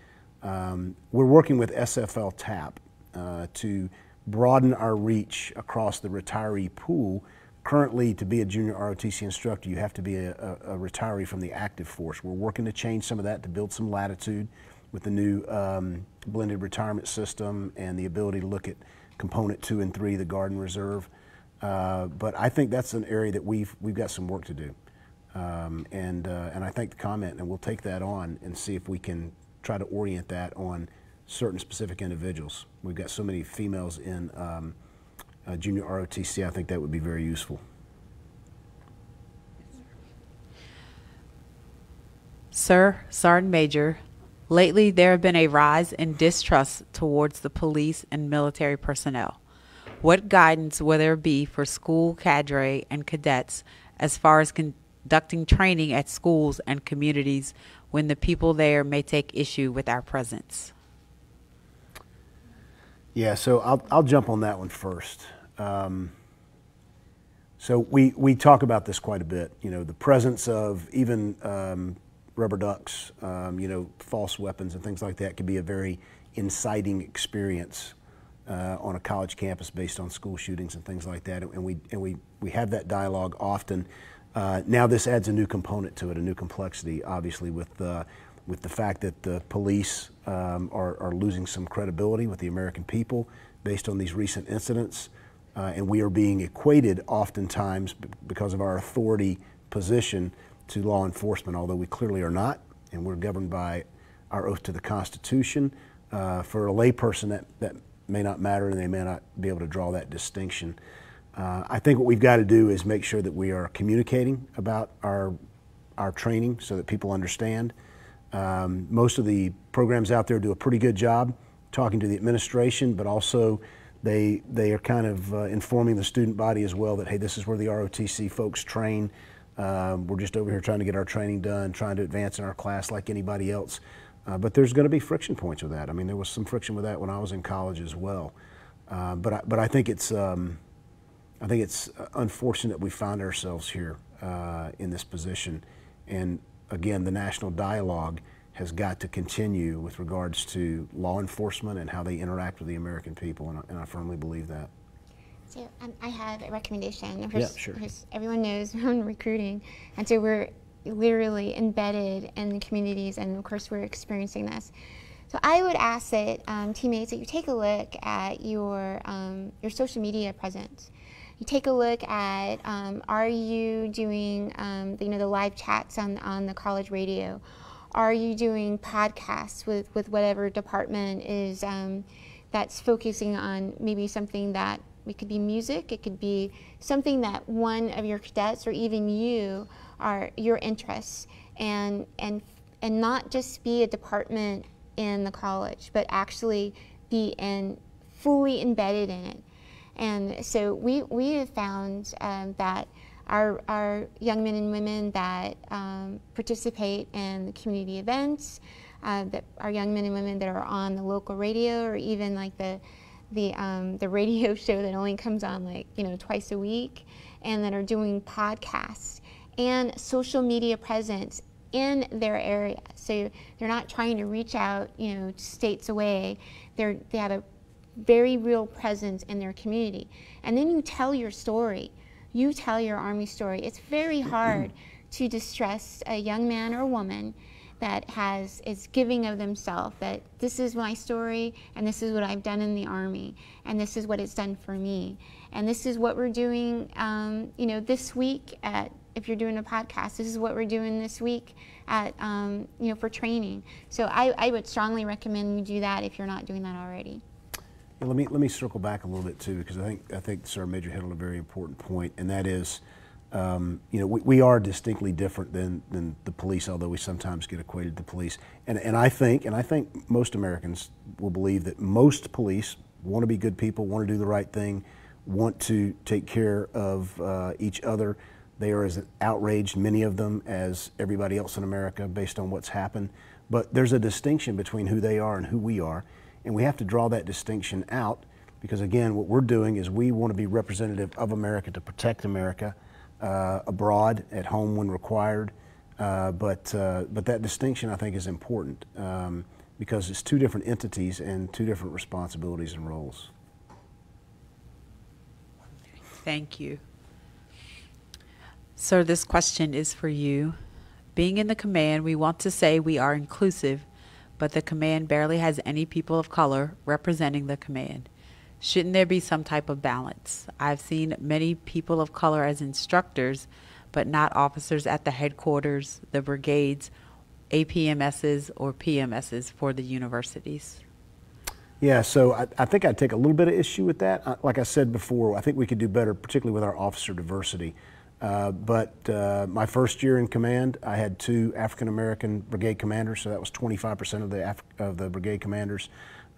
Um, we're working with SFL TAP uh, to broaden our reach across the retiree pool. Currently, to be a junior ROTC instructor, you have to be a, a, a retiree from the active force. We're working to change some of that to build some latitude with the new um, blended retirement system and the ability to look at component two and three, the Guard and Reserve. Uh, but I think that's an area that we've we've got some work to do, um, and uh, and I think the comment, and we'll take that on and see if we can try to orient that on certain specific individuals. We've got so many females in um, uh, junior ROTC, I think that would be very useful. Sir, Sergeant Major, lately there have been a rise in distrust towards the police and military personnel. What guidance will there be for school cadre and cadets as far as conducting training at schools and communities when the people there may take issue with our presence? Yeah, so I'll, I'll jump on that one first. Um, so we, we talk about this quite a bit, you know, the presence of even um, rubber ducks, um, you know, false weapons and things like that could be a very inciting experience uh, on a college campus based on school shootings and things like that. And we, and we, we have that dialogue often. Uh, now this adds a new component to it, a new complexity, obviously, with uh, with the fact that the police um, are, are, losing some credibility with the American people based on these recent incidents. Uh, and we are being equated oftentimes because of our authority position to law enforcement, although we clearly are not, and we're governed by our oath to the Constitution. Uh, for a layperson, that, that may not matter and they may not be able to draw that distinction. Uh, I think what we've got to do is make sure that we are communicating about our, our training so that people understand. Um, most of the programs out there do a pretty good job talking to the administration, but also they, they are kind of uh, informing the student body as well that, hey, this is where the ROTC folks train. Um, we're just over here trying to get our training done, trying to advance in our class like anybody else. Uh, but there's going to be friction points with that. I mean, there was some friction with that when I was in college as well. Uh, but, I, but I think it's, um, I think it's unfortunate that we find ourselves here uh, in this position. And again, the national dialogue has got to continue with regards to law enforcement and how they interact with the American people, and I, and I firmly believe that. So um, I have a recommendation. yeah, sure. Everyone knows [LAUGHS] we're in recruiting, and so we're literally embedded in the communities, and of course we're experiencing this. So I would ask that um, teammates that you take a look at your um, your social media presence you take a look at um, are you doing um, you know the live chats on on the college radio? Are you doing podcasts with with whatever department is um, that's focusing on maybe something that it could be music it could be something that one of your cadets or even you are your interests. And and and not just be a department in the college but actually be in fully embedded in it and so we, we have found um, that our, our young men and women that um, participate in the community events, uh, that our young men and women that are on the local radio or even like the, the, um, the radio [LAUGHS] show that only comes on like, you know, twice a week and that are doing podcasts and social media presence in their area. So they're not trying to reach out, you know, states away. They're, they have a very real presence in their community. And then you tell your story. You tell your Army story. It's very hard to distress a young man or woman that has is giving of themselves that this is my story and this is what I've done in the army and this is what it's done for me and this is what we're doing um, you know this week at if you're doing a podcast this is what we're doing this week at um, you know for training so I, I would strongly recommend you do that if you're not doing that already let me let me circle back a little bit too, because I think I think Sir Major hit on a very important point, and that is, um, you know, we, we are distinctly different than than the police, although we sometimes get equated to police. And and I think and I think most Americans will believe that most police want to be good people, want to do the right thing, want to take care of uh, each other. They are as outraged, many of them, as everybody else in America based on what's happened. But there's a distinction between who they are and who we are. And we have to draw that distinction out because, again, what we're doing is we want to be representative of America to protect America uh, abroad, at home when required. Uh, but, uh, but that distinction, I think, is important um, because it's two different entities and two different responsibilities and roles. Thank you. Sir, this question is for you. Being in the command, we want to say we are inclusive, but the command barely has any people of color representing the command. Shouldn't there be some type of balance? I've seen many people of color as instructors, but not officers at the headquarters, the brigades, APMSs, or PMSs for the universities. Yeah, so I, I, think I'd take a little bit of issue with that. Uh, like I said before, I think we could do better, particularly with our officer diversity. Uh, but uh, my first year in command, I had two African American brigade commanders, so that was 25% of the Af of the brigade commanders.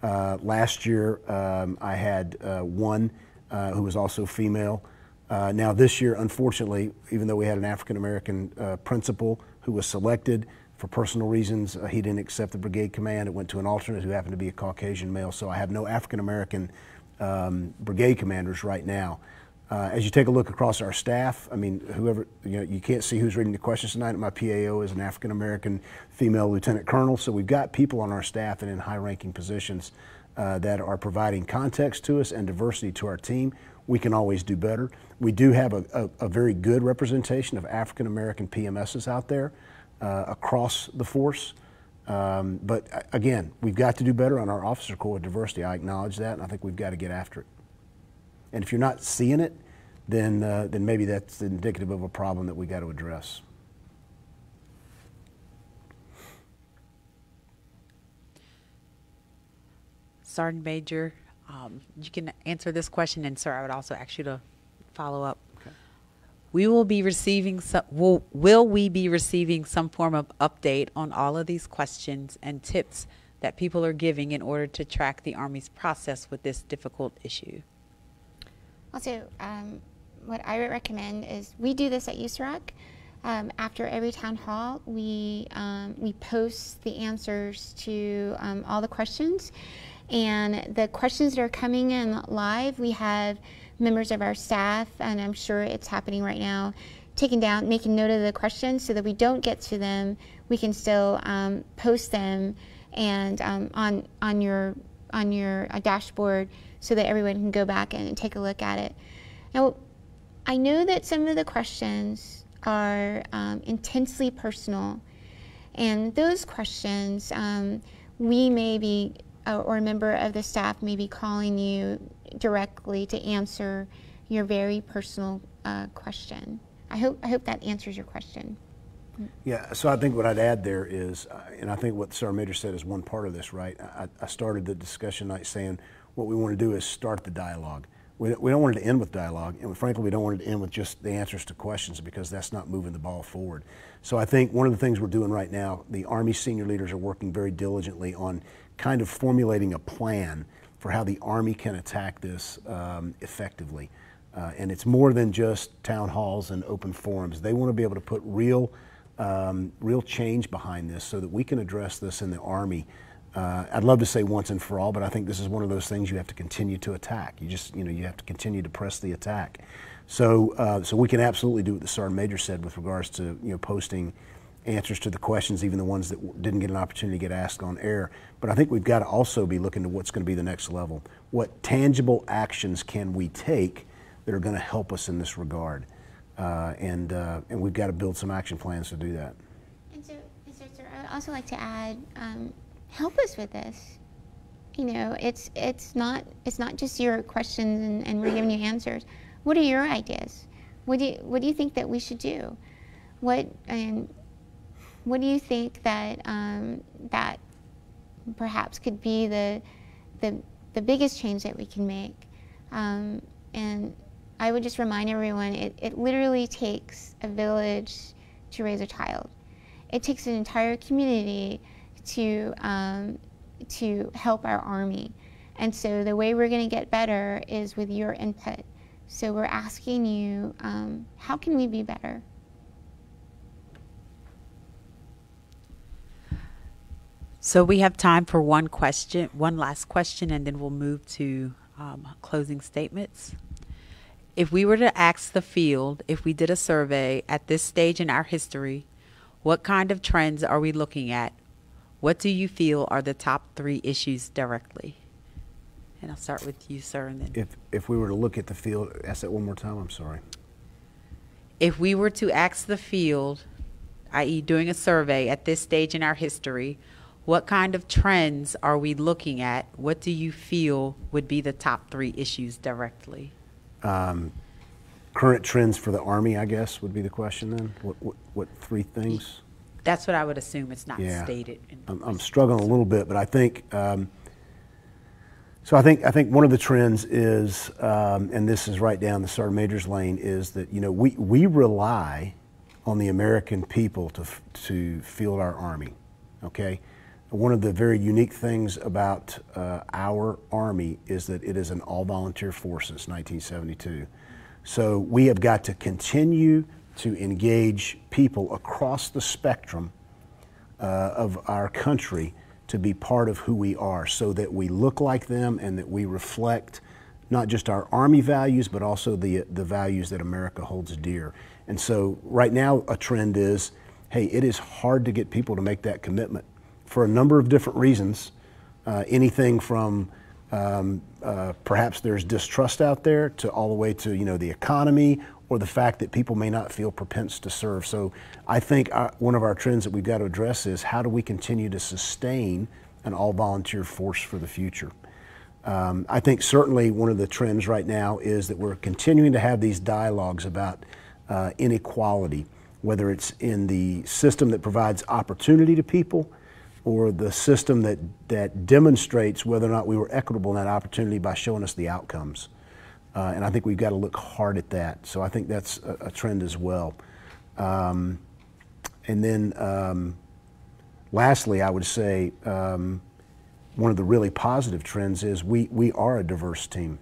Uh, last year, um, I had uh, one uh, who was also female. Now this year, unfortunately, even though we had an African American principal who was selected, for personal reasons, he didn't accept the brigade command. It went to an alternate who happened to be a Caucasian male. So I have no African American um, brigade commanders right now. Uh, as you take a look across our staff, I mean, whoever, you know, you can't see who's reading the questions tonight. My PAO is an African American female lieutenant colonel. So we've got people on our staff and in high ranking positions uh, that are providing context to us and diversity to our team. We can always do better. We do have a, a, a very good representation of African American PMSs out there uh, across the force. Um, but uh, again, we've got to do better on our officer corps diversity. I acknowledge that, and I think we've got to get after it. And if you're not seeing it, then uh, then maybe that's indicative of a problem that we got to address. Sergeant Major, um, you can answer this question, and sir, I would also ask you to follow up Okay. we will be receiving some, will, will we be receiving some form of update on all of these questions and tips that people are giving in order to track the Army's process with this difficult issue? Also, um, what I would recommend is we do this at USAREC. Um, after every town hall, we um, we post the answers to um, all the questions, and the questions that are coming in live, we have members of our staff, and I'm sure it's happening right now, taking down, making note of the questions so that we don't get to them, we can still um, post them and um, on on your on your uh, dashboard so that everyone can go back and take a look at it. Now, I know that some of the questions are um, intensely personal, and those questions um, we may be uh, or a member of the staff may be calling you directly to answer your very personal uh, question. I hope, I hope that answers your question. Yeah, so I think what I'd add there is, uh, and I think what Sergeant Major said is one part of this, right? I, I started the discussion night saying what we want to do is start the dialogue. We, we don't want it to end with dialogue, and frankly, we don't want it to end with just the answers to questions because that's not moving the ball forward. So I think one of the things we're doing right now, the Army senior leaders are working very diligently on kind of formulating a plan for how the Army can attack this um, effectively. Uh, and it's more than just town halls and open forums. They want to be able to put real, um, real change behind this so that we can address this in the Army. Uh, I'd love to say once and for all, but I think this is one of those things you have to continue to attack. You just, you know, you have to continue to press the attack. So, uh, so we can absolutely do what the sergeant major said with regards to, you know, posting answers to the questions, even the ones that didn't get an opportunity to get asked on air. But I think we've got to also be looking to what's going to be the next level. What tangible actions can we take that are going to help us in this regard? Uh, and, uh, and we've got to build some action plans to do that. And so, so sir, I would also like to add, um, help us with this. You know, it's, it's, not, it's not just your questions and, and we're giving you answers. What are your ideas? What do you, what do you think that we should do? What, and what do you think that um, that perhaps could be the, the the biggest change that we can make? Um, and I would just remind everyone, it, it literally takes a village to raise a child. It takes an entire community to um, to help our army. And so the way we're going to get better is with your input. So we're asking you, um, how can we be better? So we have time for one question, one last question, and then we'll move to um, closing statements. If we were to ask the field, if we did a survey at this stage in our history, what kind of trends are we looking at? What do you feel are the top three issues directly? And I'll start with you, sir, and then. If, if we were to look at the field, ask that one more time, I'm sorry. If we were to ask the field, i.e., doing a survey at this stage in our history, what kind of trends are we looking at? What do you feel would be the top three issues directly? Um, current trends for the Army, I guess, would be the question then? What, what, what three things? That's what I would assume. It's not Yeah. stated. in- I'm, I'm struggling a little bit, but I think um, so. I think I think one of the trends is, um, and this is right down the Sergeant Major's lane, is that you know we we rely on the American people to to field our army. Okay, one of the very unique things about uh, our army is that it is an all volunteer force since 1972. So we have got to continue to engage people across the spectrum uh, of our country to be part of who we are so that we look like them and that we reflect not just our Army values, but also the, the values that America holds dear. And so, right now, a trend is hey, it is hard to get people to make that commitment for a number of different reasons. Uh, anything from um, uh, perhaps there's distrust out there to all the way to you know the economy or the fact that people may not feel propense to serve. So I think our, one of our trends that we've got to address is how do we continue to sustain an all volunteer force for the future. Um, I think certainly one of the trends right now is that we're continuing to have these dialogues about uh, inequality, whether it's in the system that provides opportunity to people or the system that, that demonstrates whether or not we were equitable in that opportunity by showing us the outcomes. Uh, and I think we've got to look hard at that. So I think that's a, a trend as well. Um, and then um, lastly, I would say um, one of the really positive trends is we, we are a diverse team.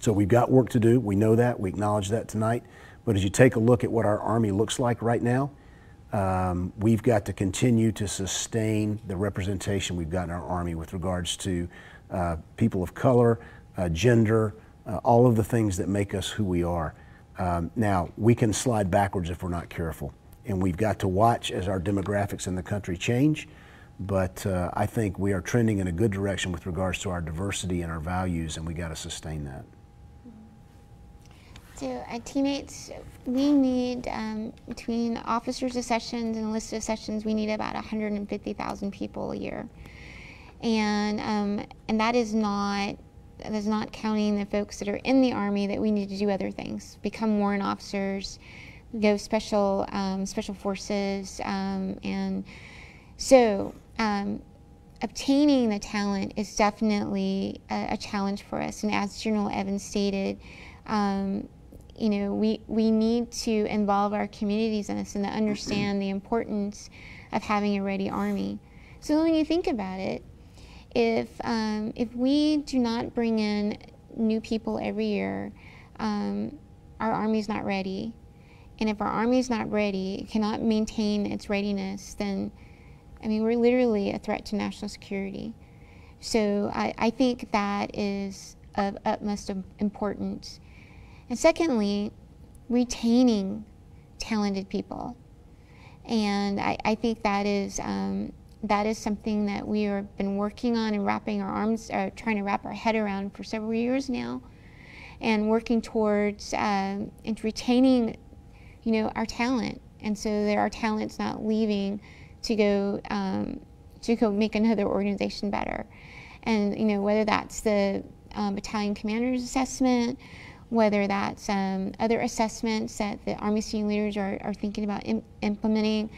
So we've got work to do. We know that. We acknowledge that tonight. But as you take a look at what our Army looks like right now, um, we've got to continue to sustain the representation we've got in our Army with regards to uh, people of color, uh, gender, uh, all of the things that make us who we are. Um, now, we can slide backwards if we're not careful. And we've got to watch as our demographics in the country change. But uh, I think we are trending in a good direction with regards to our diversity and our values, and we got to sustain that. So, uh, teammates, we need um, between officers' accessions and enlisted accessions, we need about 150,000 people a year, and um, and that is not that is not counting the folks that are in the army that we need to do other things, become warrant officers, go special um, special forces, um, and so. Um, obtaining the talent is definitely a, a, challenge for us, and as General Evans stated, um, you know, we, we need to involve our communities in this and to understand the importance of having a ready army. So when you think about it, if, um, if we do not bring in new people every year, um, our army's not ready. And if our army's not ready, cannot maintain its readiness, then, I mean, we're literally a threat to national security. So I, I think that is of utmost importance. And secondly, retaining talented people. And I, I think that is, um, that is something that we have been working on and wrapping our arms, or trying to wrap our head around for several years now, and working towards um, and retaining, you know, our talent. And so there are talents not leaving to go um, to go make another organization better. And you know whether that's the um, battalion commander's assessment, whether that's um, other assessments that the Army senior leaders are, are thinking about Im implementing,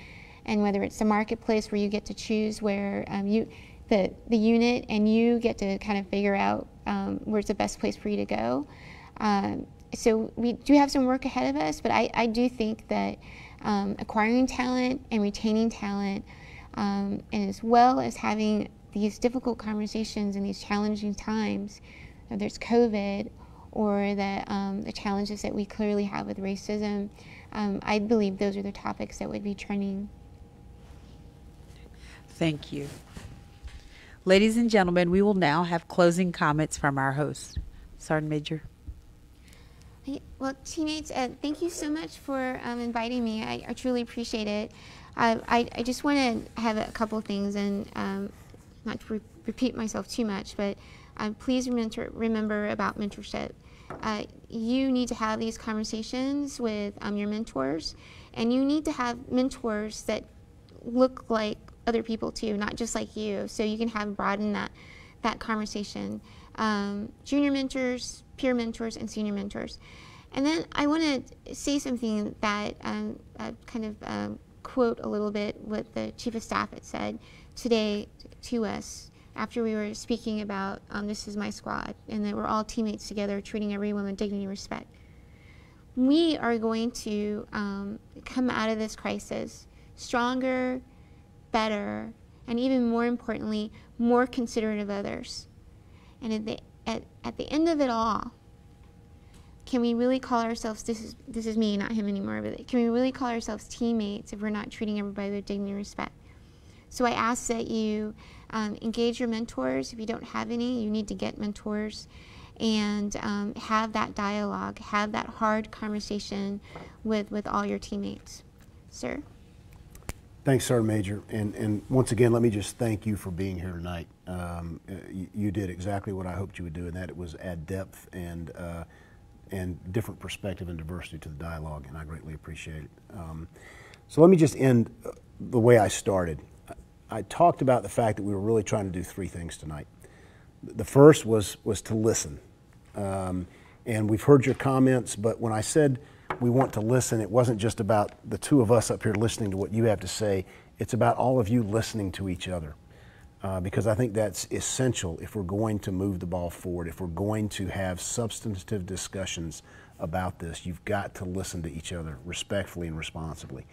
and whether it's the marketplace where you get to choose where um, you, the, the unit and you get to kind of figure out um, where's the best place for you to go. Um, so we do have some work ahead of us, but I, I do think that um, acquiring talent and retaining talent, um, and as well as having these difficult conversations in these challenging times, whether it's COVID or the, um, the challenges that we clearly have with racism. Um, I believe those are the topics that would be trending. Thank you. Ladies and gentlemen, we will now have closing comments from our host. Sergeant Major. Well, teammates, uh, thank you so much for um, inviting me. I, I, truly appreciate it. Uh, I, I, just want to have a couple things and um, not to re repeat myself too much, but uh, please remember, remember about mentorship. Uh, you need to have these conversations with um, your mentors, and you need to have mentors that look like other people too, not just like you. So you can have broaden that that conversation. Um, junior mentors, peer mentors, and senior mentors. And then I want to say something that um, kind of um, quote a little bit what the chief of staff had said today to us after we were speaking about um, this is my squad and that we're all teammates together treating everyone with dignity and respect. We are going to um, come out of this crisis stronger, better, and even more importantly, more considerate of others. And at the, at, at the end of it all, can we really call ourselves this is this is me not him anymore but can we really call ourselves teammates if we're not treating everybody with dignity and respect? So i ask that you um, engage your mentors. If you don't have any you need to get mentors and um, have that dialogue have that hard conversation with with all your teammates. Sir Thanks, Sergeant Major. And, and once again, let me just thank you for being here tonight. Um, you, you, did exactly what I hoped you would do, and that it was add depth and uh, and different perspective and diversity to the dialogue, and I greatly appreciate it. Um, so let me just end uh, the way I started. I talked about the fact that we were really trying to do three things tonight. The first was was to listen, um, and we've heard your comments. But when I said we want to listen, it wasn't just about the two of us up here listening to what you have to say. It's about all of you listening to each other uh, because I think that's essential if we're going to move the ball forward, if we're going to have substantive discussions about this. You've got to listen to each other respectfully and responsibly.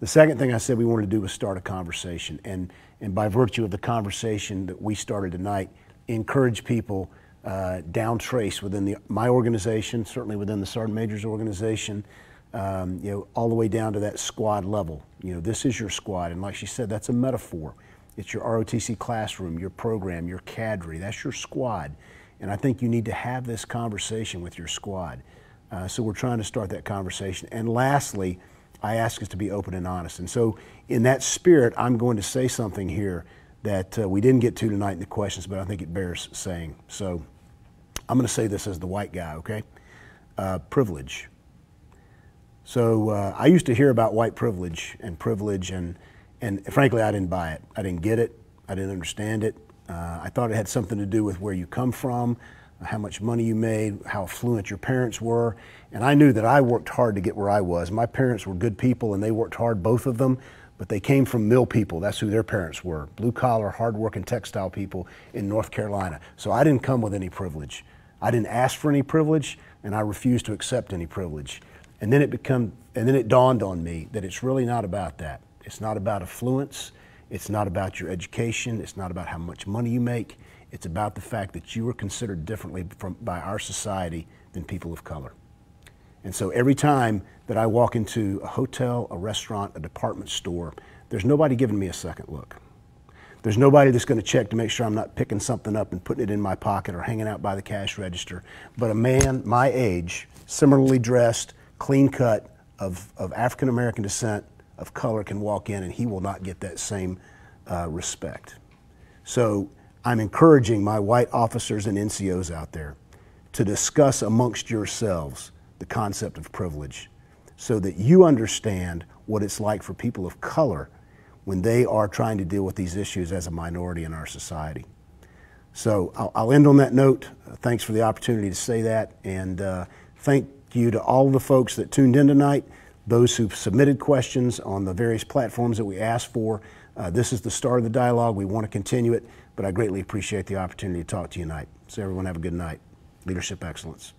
The second thing I said we wanted to do was start a conversation, and, and by virtue of the conversation that we started tonight, encourage people uh, down trace within the, my organization, certainly within the Sergeant Major's organization, um, you know, all the way down to that squad level. You know, this is your squad, and like she said, that's a metaphor. It's your ROTC classroom, your program, your cadre. That's your squad. And I think you need to have this conversation with your squad. Uh, so we're trying to start that conversation. And lastly, I ask us to be open and honest. And so, in that spirit, I'm going to say something here that uh, we didn't get to tonight in the questions, but I think it bears saying. So, I'm going to say this as the white guy, okay? Uh, privilege. So, uh, I used to hear about white privilege and privilege and and frankly, I didn't buy it. I didn't get it. I didn't understand it. Uh, I thought it had something to do with where you come from, how much money you made, how affluent your parents were. And I knew that I worked hard to get where I was. My parents were good people and they worked hard, both of them, but they came from mill people. That's who their parents were blue collar, hard working textile people in North Carolina. So I didn't come with any privilege. I didn't ask for any privilege and I refused to accept any privilege. And then it become, and then it dawned on me that it's really not about that. It's not about affluence. It's not about your education. It's not about how much money you make. It's about the fact that you are considered differently from, by our society than people of color. And so every time that I walk into a hotel, a restaurant, a department store, there's nobody giving me a second look. There's nobody that's going to check to make sure I'm not picking something up and putting it in my pocket or hanging out by the cash register. But a man my age, similarly dressed, clean cut, of, of African American descent, of color can walk in and he will not get that same uh, respect. So I'm encouraging my white officers and NCOs out there to discuss amongst yourselves the concept of privilege so that you understand what it's like for people of color when they are trying to deal with these issues as a minority in our society. So I'll, I'll end on that note. Uh, thanks for the opportunity to say that, and uh, thank you to all the folks that tuned in tonight those who've submitted questions on the various platforms that we asked for. Uh, this is the start of the dialogue. We want to continue it, but I greatly appreciate the opportunity to talk to you tonight. So everyone have a good night. Leadership excellence.